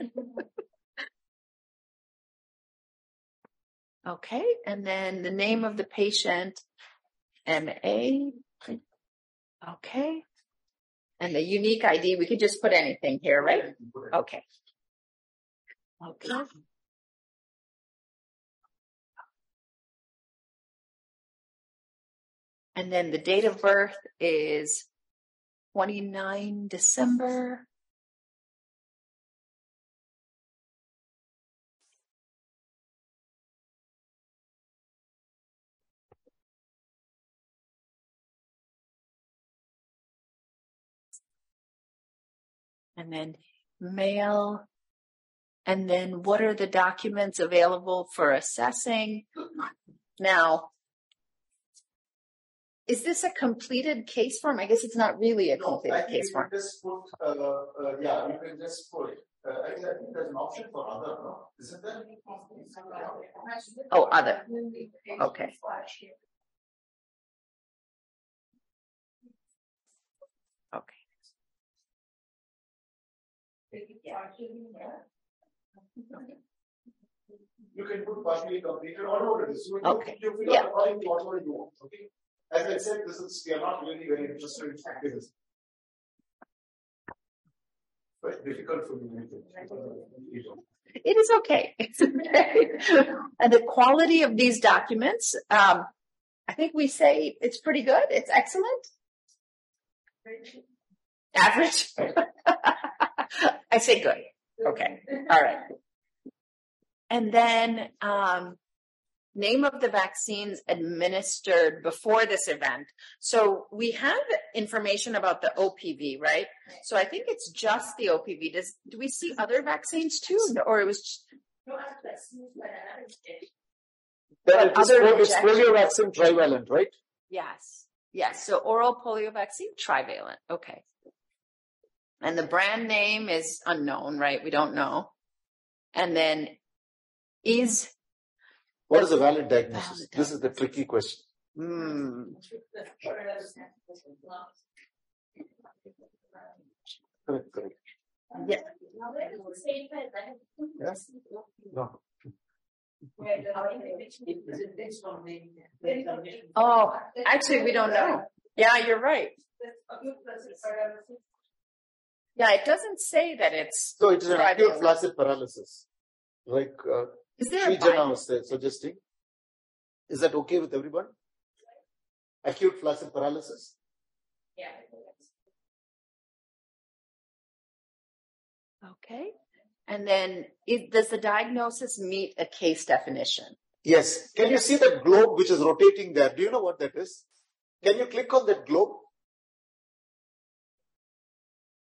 Okay. And then the name of the patient, MA. Okay. And the unique ID, we could just put anything here, right? Okay. Okay. And then the date of birth is 29 December. And then male. And then what are the documents available for assessing? Now, is this a completed case form? I guess it's not really a No, completed think case form. just put, uh, uh, yeah, you can just put, uh, I think I think there's an option for other, no? Isn't there? Oh, other. Okay. Okay. You can put partially completed or is. Okay. Yeah. according to whatever you want, okay? As I said, this is, we are not really very interested in activism. But difficult for me. to- It is okay. It's okay. and the quality of these documents, um, I think we say it's pretty good. It's excellent. Average. I say good. Okay. All right. And then, um, name of the vaccines administered before this event. So we have information about the OPV, right? So I think it's just the OPV. Does, do we see other vaccines too? Or it was, just- Then it is other polio, it's polio injections. vaccine trivalent, right? yes, yes. So oral polio vaccine, trivalent. Okay. And the brand name is unknown, right? We don't know. And then is, What is a valid diagnosis? This is the tricky question. hmm, Correct, correct. yeah. Yes. Oh, actually, we don't know. Yeah, you're right. Yeah, it doesn't say that it's. So it is an driving acute flaccid paralysis, like uh, Is there a Sri Jana was uh, suggesting. Is that okay with everyone? Acute flaccid paralysis. Yeah. Okay. And then does the diagnosis meet a case definition? Yes. Can you see that globe which is rotating there? Do you know what that is? Can you click on that globe?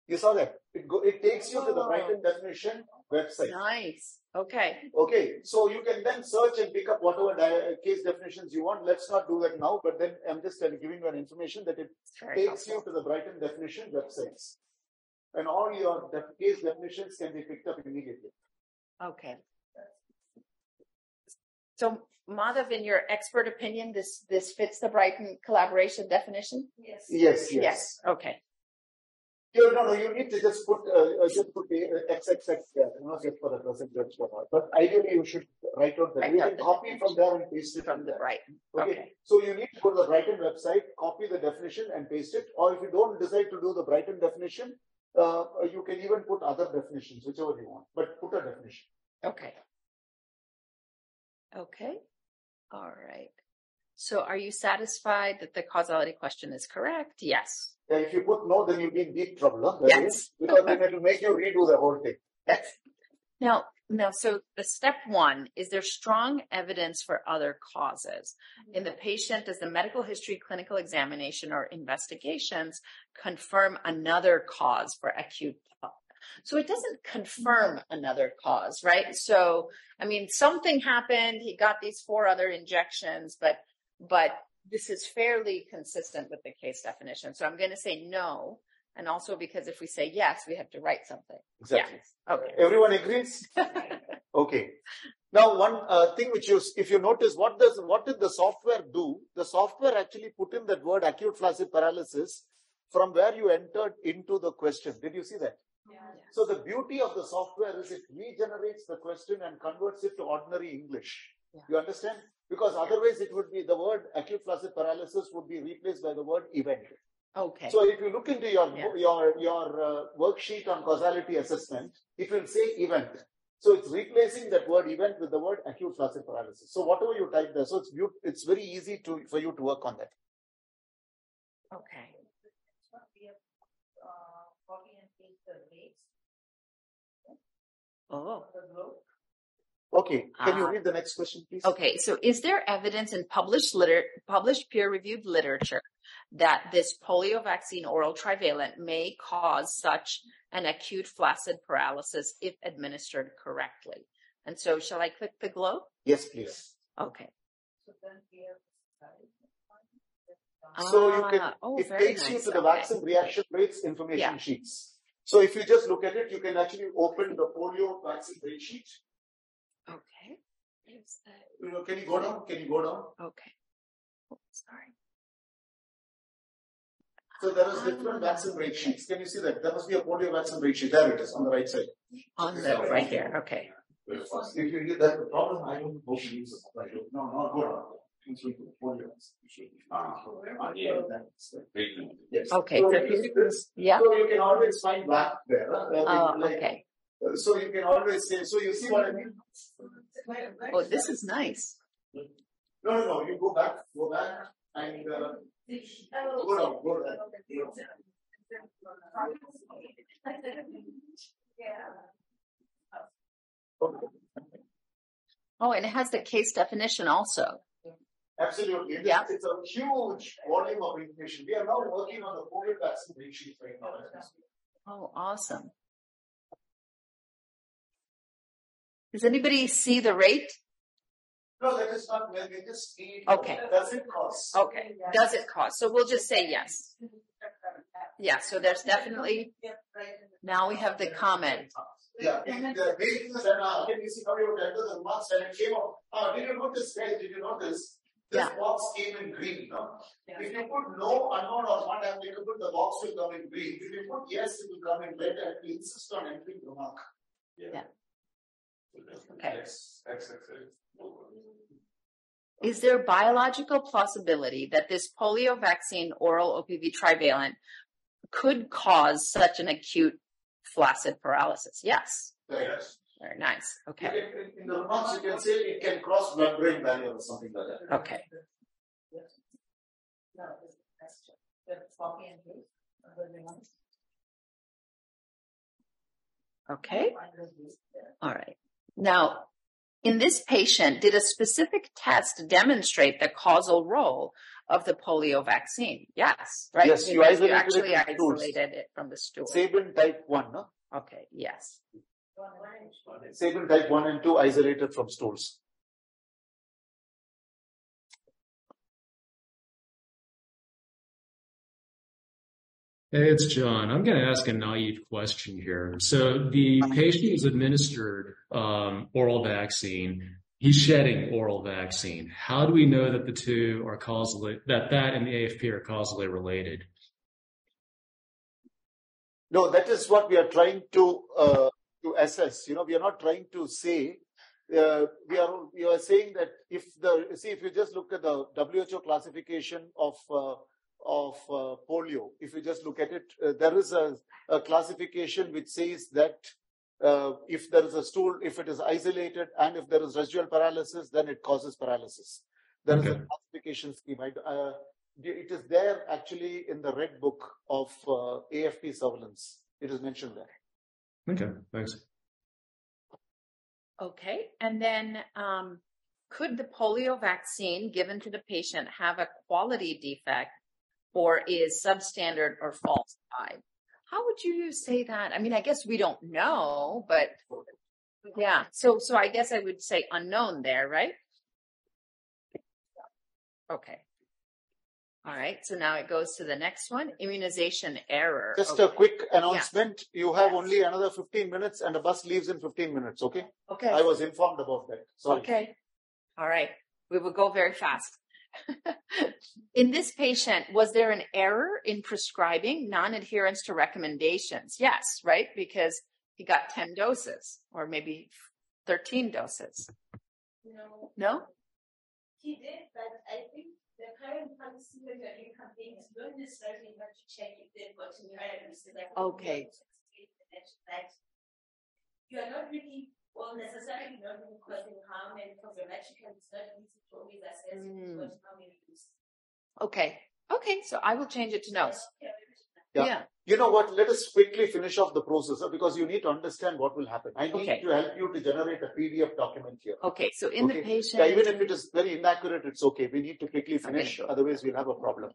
You saw that. It go, it takes you to the Brighton definition website. Nice. Okay. Okay, so you can then search and pick up whatever di- case definitions you want. Let's not do that now, but then I'm just uh, giving you an information that it very takes you to the Brighton definition websites. And all your def- case definitions can be picked up immediately. Okay. So Madhav, in your expert opinion, this, this fits the Brighton collaboration definition? Yes. Yes, yes. Okay. You, no, no, you need to just put, uh, uh, just put the uh, XXX there, you know, just for the present judge for. But ideally you should write out the, Write out can the copy from there and paste it From the there. Brighton. Okay. Okay. So you need to go to the Brighton website, copy the definition and paste it. Or if you don't decide to do the Brighton definition, uh, you can even put other definitions, whichever you want, but put a definition. Okay. Okay. All right. So are you satisfied that the causality question is correct? Yes. Yeah, if you put no, then you'll be in deep trouble, huh? Yes. is, Because then it will make you redo the whole thing. Yes. Now, now, so the step one, is there strong evidence for other causes? In the patient, does the medical history, clinical examination, or investigations confirm another cause for acute so it doesn't confirm another cause, right? So, I mean, something happened. He got these four other injections, but, but this is fairly consistent with the case definition. So I'm going to say no. And also because if we say yes, we have to write something. Exactly. Yeah. Okay. Everyone agrees? okay. Now, one uh, thing which you, if you notice, what does, what did the software do? The software actually put in that word acute flaccid paralysis from where you entered into the question. Did you see that? Yeah. So the beauty of the software is it regenerates the question and converts it to ordinary English. You understand? Because otherwise it would be the word acute flaccid paralysis would be replaced by the word event. Okay. So if you look into your Yeah. your your uh, worksheet on causality assessment, it will say event. So it's replacing that word event with the word acute flaccid paralysis. So whatever you type there, so it's it's very easy to for you to work on that. Okay. Oh. Okay, can you Ah. read the next question, please? Okay, so is there evidence in published liter- published peer-reviewed literature that this polio vaccine oral trivalent may cause such an acute flaccid paralysis if administered correctly? And so shall I click the globe? Yes, please. Okay. So you can, Ah, oh, it very takes you to the Okay. vaccine reaction rates information Yeah. sheets. So if you just look at it, you can actually open the polio vaccine rate sheet. Okay. You know, can you go down? Can you go down? Okay. Oh, sorry. So there is different vaccine rate sheets. Can you see that? There must be a polio vaccine rate sheet. There it is on the right side. On the right here. Okay. If you get that the problem, I don't hope you use it. No, no, go down. It's with the polio. Ah, yeah, Yes. Okay, So so you if see you- this? yeah. So you can always find black there. Uh, Oh, like- okay. So you can always say, so you see what I mean? Oh, this is nice. No, no, no, you go back, go back and, uh, go down, go down. Okay. Oh, and it has the case definition also. Absolutely. It is- Yeah. It's a huge volume of information. We are now working on the COVID sheet right now. Oh, awesome. Does anybody see the rate? No, that is not, we just need. Okay. Does it cost? Okay. Does it cost? So we'll just say yes. Yeah, so there's definitely, now we have the comment. Yeah, the the is, uh, can you see how you would enter the remarks and it came out, uh, did you notice, guys, did you notice? This Yeah. box came in green, no? If you put no, unknown or not applicable, the box will come in green. If you put yes, it will come in red and we insist on entering remark. Yeah. Okay. Is there biological plausibility that this polio vaccine oral OPV trivalent could cause such an acute flaccid paralysis? Yes. Yes. Very nice. Okay. In, in the remarks, you can say it can cross blood-brain barrier or something like that. Okay. Okay. All right. Now, in this patient, did a specific test demonstrate the causal role of the polio vaccine? Yes, right? Yes, you isolated it actually from isolated it from the stool. Sabin type 1, no? Okay, yes. Sabin type 1 and 2 isolated from stools. It's John. I'm going to ask a naive question here. So the patient is administered um, oral vaccine. He's shedding oral vaccine. How do we know that the two are causally that that and the AFP are causally related? No, that is what we are trying to uh, to assess. You know, we are not trying to say. Uh, we are we are saying that if the see if you just look at the WHO classification of uh, of uh, polio, if you just look at it, uh, there is a, a classification which says that uh, if there is a stool, if it is isolated, and if there is residual paralysis, then it causes paralysis. There is a classification scheme. I, uh, it is there actually in the red book of uh, AFP surveillance. It is mentioned there. Okay, thanks. Okay, and then um, could the polio vaccine given to the patient have a quality defect or is substandard or falsified? How would you say that? I mean, I guess we don't know, but yeah. So, so I guess I would say unknown there, right? Okay. All right. So now it goes to the next one, immunization error. Just Okay. a quick Yeah. announcement. You have only another 15 minutes and the bus leaves in 15 minutes. Okay. Okay. I was informed about that. Sorry. Okay. All right. We will go very fast. in this patient, was there an error in prescribing non-adherence to recommendations? Yes, right? Because he got 10 doses or maybe 13 doses. No, No? he did, but I think the current policy with the new campaign is don't necessarily oh, have to check if they've got inheritance. Like, Okay. You are not really, well, necessarily not really causing harm and problematic, and it's not easy to always assess if Mm. it's harm in use. Okay. Okay. So I will change it to no. Yeah. Yeah. You know what? Let us quickly finish off the process because you need to understand what will happen. I need Okay. to help you to generate a PDF document here. Okay. So in the patient. Yeah, even if it is very inaccurate, it's okay. We need to quickly finish. sure. Otherwise, we'll have a problem.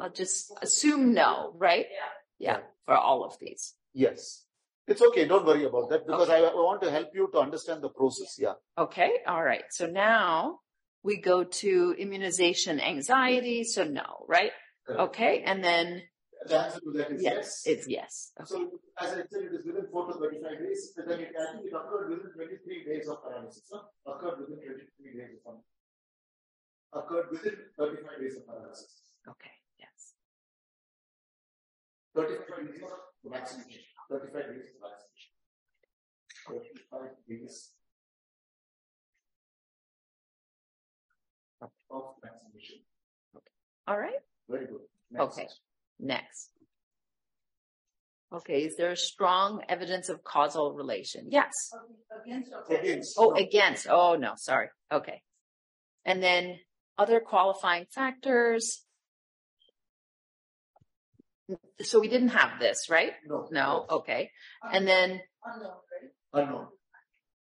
I'll just assume no, right? Yeah. Yeah. For all of these. Yes. It's okay. Don't worry about that because I, I want to help you to understand the process. Yeah. Okay. All right. So now we go to immunization anxiety. So no, right? Correct. Okay. And then The answer to that is yes. yes, it's yes. Okay. So, as I said, it is within 4 to 35 days, but then it, I think it occurred within 23 days of paralysis. Huh? Occurred within 23 days of paralysis. Occurred within 35 days of paralysis. Okay. Yes. 35 days of vaccination. 35 days of 35 days of vaccination. All right. Very good. Next. Okay. Next. Okay. Is there strong evidence of causal relation? Yes. Against Against. Oh, against. Oh, no. Sorry. Okay. And then other qualifying factors. So we didn't have this, right? No. No. Okay. Um, and then unknown, right? Unknown.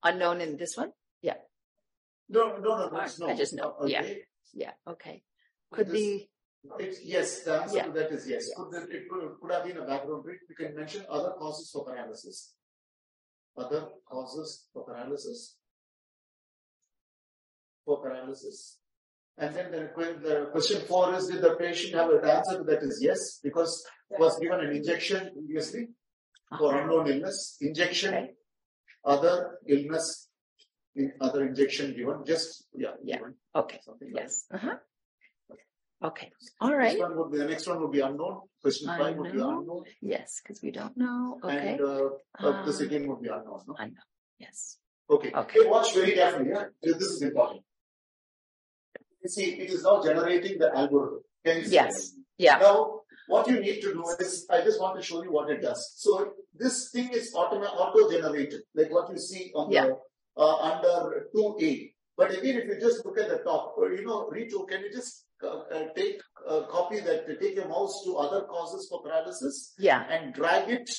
unknown in this one? Yeah. No, no, no, All right, that's no. I just know. Uh, okay. Yeah. Yeah. Okay. Could This- be, It's, yes, the answer Yeah. to that is yes. Could, that- it could, could have been a background rate. We can mention other causes for paralysis. Other causes for paralysis. For paralysis. And then the, question four is, did the patient have a the answer to that is yes, because was given an injection previously for unknown illness, injection, other illness, in- other injection given, just, yeah, Yeah. given. okay. Something like Yes. Uh huh. Okay. All This right. one would be, the next one would be unknown. Question five would be Unknown. unknown. Yes. Because we don't know. Okay. And uh, uh, this Um, again would be unknown. No? Unknown. Yes. Okay. Okay. Watch very carefully. Yeah? This is important. You see, it is now generating the algorithm. Can you see Yes. this? Yeah. Now, what you need to do is, I just want to show you what it does. So this thing is auto auto generated, like what you see on Yeah. the uh, under 2A. But again, if you just look at the top, you know, Ritu, can you just uh, uh, take a copy that take your mouse to other causes for paralysis Yeah. and drag it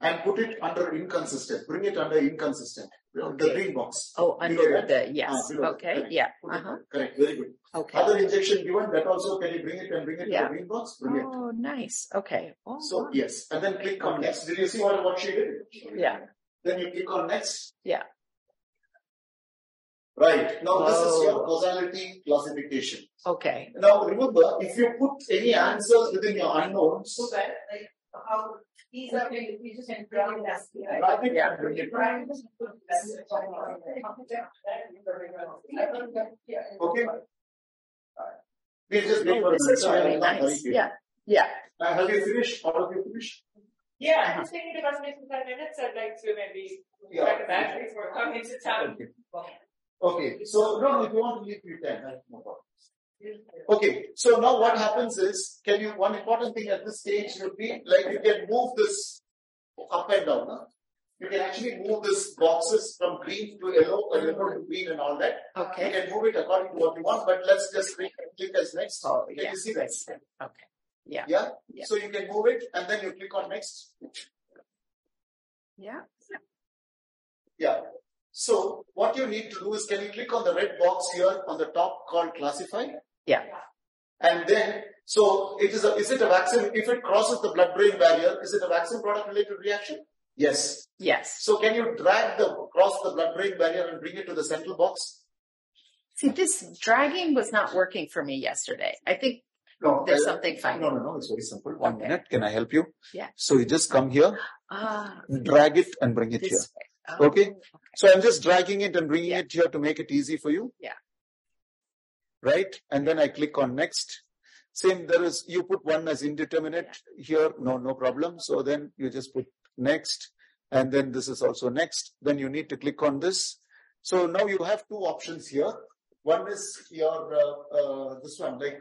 and put it under inconsistent. Bring it under inconsistent. You know, The green box. Oh, Below under that. the, yes. Ah, below that. Okay. Correct. Yeah. Put Uh-huh. Correct. Very good. Okay. Other injection given, that also can you bring it and bring it to Yeah. the green box? Bring it. Oh, nice. Okay. Oh, So yes, and then click on next. Did you see what, what she did? Yeah. Then you click on next. Yeah. Right. Now this is your Whoa. causality classification. Okay. Now remember, if you put any answers within your unknowns, like how these are going to be just in bring it as drag it and bring it. Okay. We just wait This is so really nice. Yeah. Yeah. Uh, have you finished? All of you finished? Yeah, I'm taking about maybe five minutes. I'd like to maybe Yeah. check back before coming to town. Okay, so no, no, if you want to leave, you can. right? No problem. Okay, so now what happens is, can you, one important thing at this stage would be, like you can move this up and down. Huh? You can actually move this boxes from green to yellow, or yellow to green and all that. Okay. You can move it according to what you want, but let's just click, click as next. Oh, Can yeah. you see that? Okay. Yeah. Yeah? Yeah. So you can move it and then you click on next. Yeah. Yeah. So what you need to do is, can you click on the red box here on the top called classify? Yeah. And then, so it is a, is it a vaccine? If it crosses the blood-brain barrier, is it a vaccine product related reaction? Yes. Yes. So can you drag the, cross the blood-brain barrier and bring it to the central box? See, this dragging was not working for me yesterday. I think No. there's uh, something fine. No, no, no, it's very simple. One Okay. minute. Can I help you? Yeah. So you just come here, Ah, drag it and bring it here. Oh, Okay. So I'm just dragging it and bringing it here to make it easy for you. Yeah. Right. And then I click on next. Same, there is, you put one as indeterminate here. No, no problem. So then you just put next. And then this is also next. Then you need to click on this. So now you have two options here. One is your, uh, uh, this one, like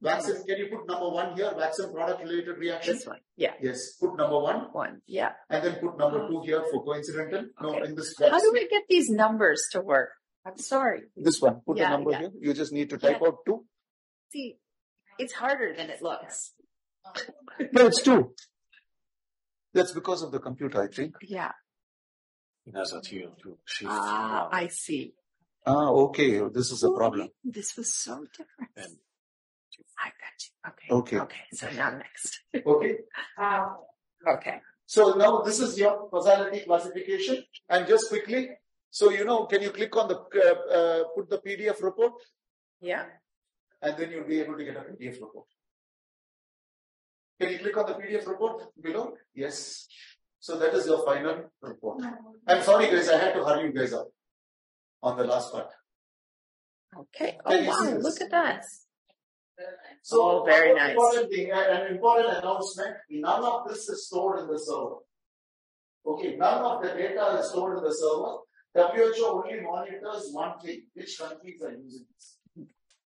vaccine. Can you put number one here? Vaccine product related reaction? This one. Yeah. Yes. Put number one. One. Yeah. And then put number two here for coincidental. No, in this How do we get these numbers to work? I'm sorry. This one. Put Yeah, a number yeah. here. You just need to type Yeah. out two. See, it's harder than it looks. No, it's two. That's because of the computer, I think. Yeah. That's a two, two. Ah, I see. Ah, okay. This is a problem. This was so different. And I got you. Okay. Okay. Okay. So now next. Okay. Okay. So now this is your causality classification. And just quickly, so you know, can you click on the, uh, uh, put the PDF report Yeah. and then you'll be able to get a PDF report. Can you click on the PDF report below? Yes. So that is your final report. I'm sorry guys, I had to hurry you guys up on the last part. Okay. Oh wow, look at that. So Oh, very nice. Important thing, an important announcement, none of this is stored in the server. Okay, none of the data is stored in the server. WHO only monitors one thing, which countries are using this.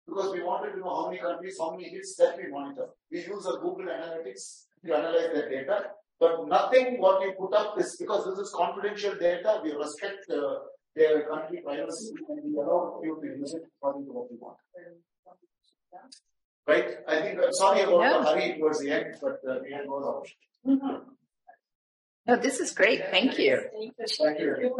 Because we wanted to know how many countries, how many hits that we monitor. We use a Google Analytics to analyze the data, but nothing what you put up is because this is confidential data, we respect uh, their country privacy and we allow you to use it according to what we want. Right? I think, I'm sorry about Yeah. the hurry towards the end, but uh, we had no other option. No, this is great. Thank you. Thank you.